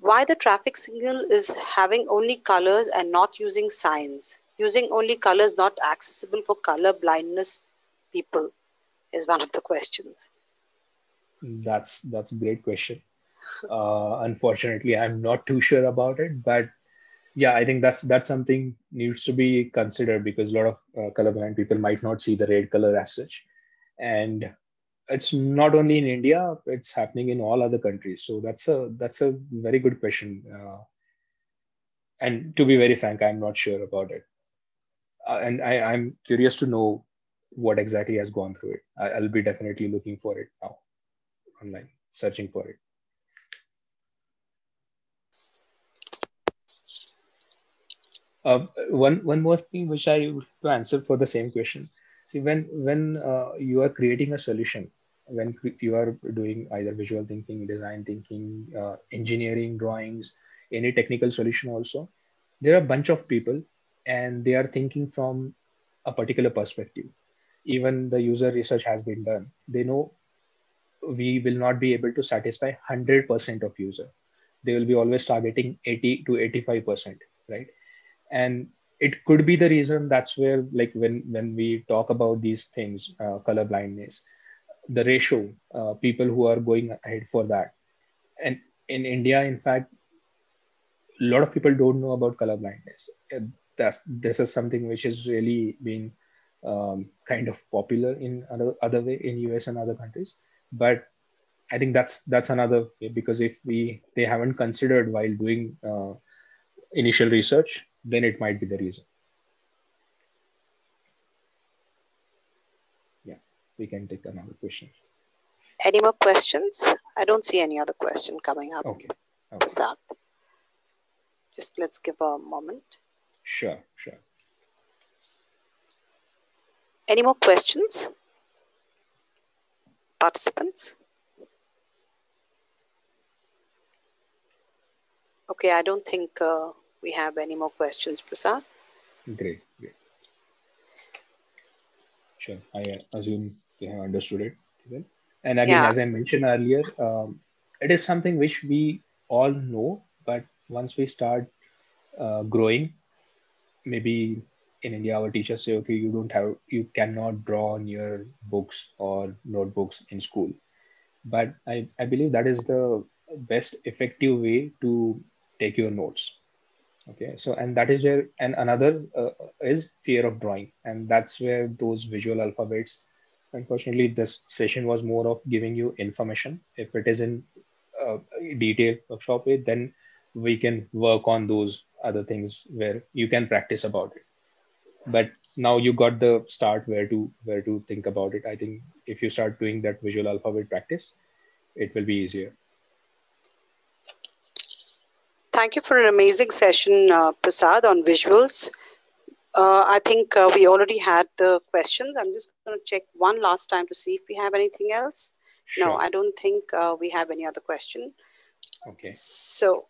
Why the traffic signal is having only colors and not using signs? Using only colors not accessible for color blindness people is one of the questions. That's that's a great question. Uh, unfortunately, I'm not too sure about it, but yeah, I think that's that's something needs to be considered because a lot of uh, colorblind people might not see the red color as such, and it's not only in India; it's happening in all other countries. So that's a that's a very good question. Uh, and to be very frank, I'm not sure about it, uh, and I, I'm curious to know what exactly has gone through it. I, I'll be definitely looking for it now online, searching for it. Uh, one one more thing which I would to answer for the same question. See, when when uh, you are creating a solution, when you are doing either visual thinking, design thinking, uh, engineering, drawings, any technical solution also, there are a bunch of people, and they are thinking from a particular perspective. Even the user research has been done. They know we will not be able to satisfy 100% of user they will be always targeting 80 to 85% right and it could be the reason that's where like when when we talk about these things uh, color blindness the ratio uh, people who are going ahead for that. And in india in fact a lot of people don't know about color blindness. That's this is something which is really being um, kind of popular in other, other way in us and other countries. But i think that's that's another way because if we they haven't considered while doing uh, initial research then it might be the reason yeah we can take another question any more questions i don't see any other question coming up okay, okay. Prasad. just let's give a moment sure sure any more questions participants? Okay, I don't think uh, we have any more questions, Prasad. Great, great. Sure, I assume they have understood it well. And again, yeah. as I mentioned earlier, um, it is something which we all know, but once we start uh, growing, maybe in India, our teachers say, okay, you don't have, you cannot draw on your books or notebooks in school. But I, I believe that is the best effective way to take your notes. Okay, so and that is where, and another uh, is fear of drawing, and that's where those visual alphabets. Unfortunately, this session was more of giving you information. If it is in uh, detail workshop way, then we can work on those other things where you can practice about it but now you got the start where to where to think about it i think if you start doing that visual alphabet practice it will be easier thank you for an amazing session uh, prasad on visuals uh, i think uh, we already had the questions i'm just going to check one last time to see if we have anything else sure. no i don't think uh, we have any other question okay so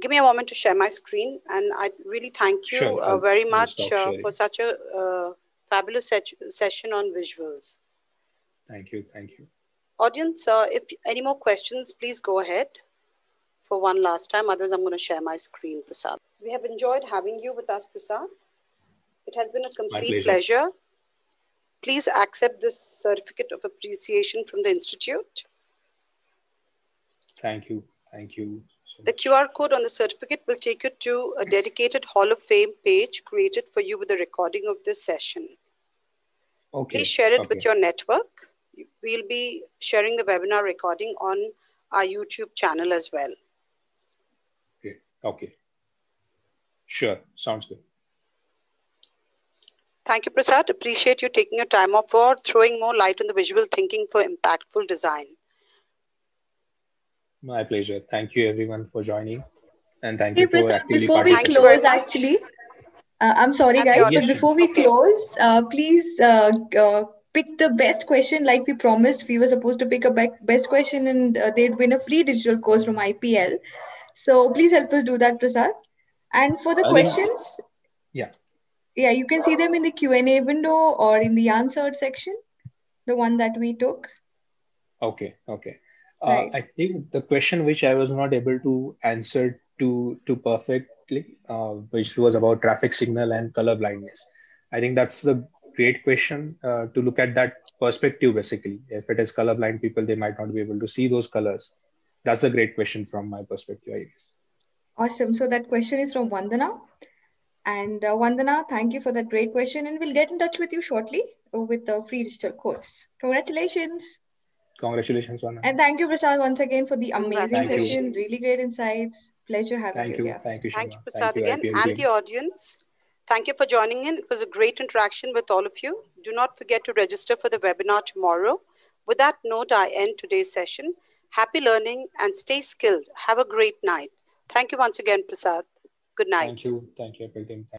give me a moment to share my screen. And I really thank you sure, uh, very much uh, for such a uh, fabulous se session on visuals. Thank you. Thank you. Audience, uh, if any more questions, please go ahead for one last time. Otherwise, I'm going to share my screen, Prasad. We have enjoyed having you with us, Prasad. It has been a complete pleasure. pleasure. Please accept this certificate of appreciation from the Institute. Thank you. Thank you. The QR code on the certificate will take you to a dedicated Hall of Fame page created for you with a recording of this session. Okay. Please share it okay. with your network. We'll be sharing the webinar recording on our YouTube channel as well. Okay. Okay. Sure. Sounds good. Thank you, Prasad. Appreciate you taking your time off for throwing more light on the visual thinking for impactful design. My pleasure. Thank you everyone for joining. And thank hey, you for actively Before we close, actually, uh, I'm sorry guys, yes. but before we close, uh, please uh, uh pick the best question like we promised. We were supposed to pick a best question and uh, they'd win a free digital course from IPL. So please help us do that, Prasad. And for the I questions, think, yeah, yeah, you can see them in the Q and A window or in the answered section, the one that we took. Okay, okay. Uh. I think the question which I was not able to answer to to perfectly, uh, which was about traffic signal and color blindness. I think that's the great question uh, to look at that perspective. Basically, if it is colorblind people, they might not be able to see those colors. That's a great question from my perspective, I guess. Awesome. So that question is from Vandana. And uh, Vandana, thank you for that great question. And we'll get in touch with you shortly with the free digital course. Congratulations. Congratulations, Vandana. And thank you, Prasad, once again for the amazing session. Really great insights. Pleasure having thank you, you here. Thank you, Thank you, Prasad, again, and the audience. Thank you for joining in. It was a great interaction with all of you. Do not forget to register for the webinar tomorrow. With that note, I end today's session. Happy learning and stay skilled. Have a great night. Thank you once again, Prasad. Good night. Thank you. Thank you.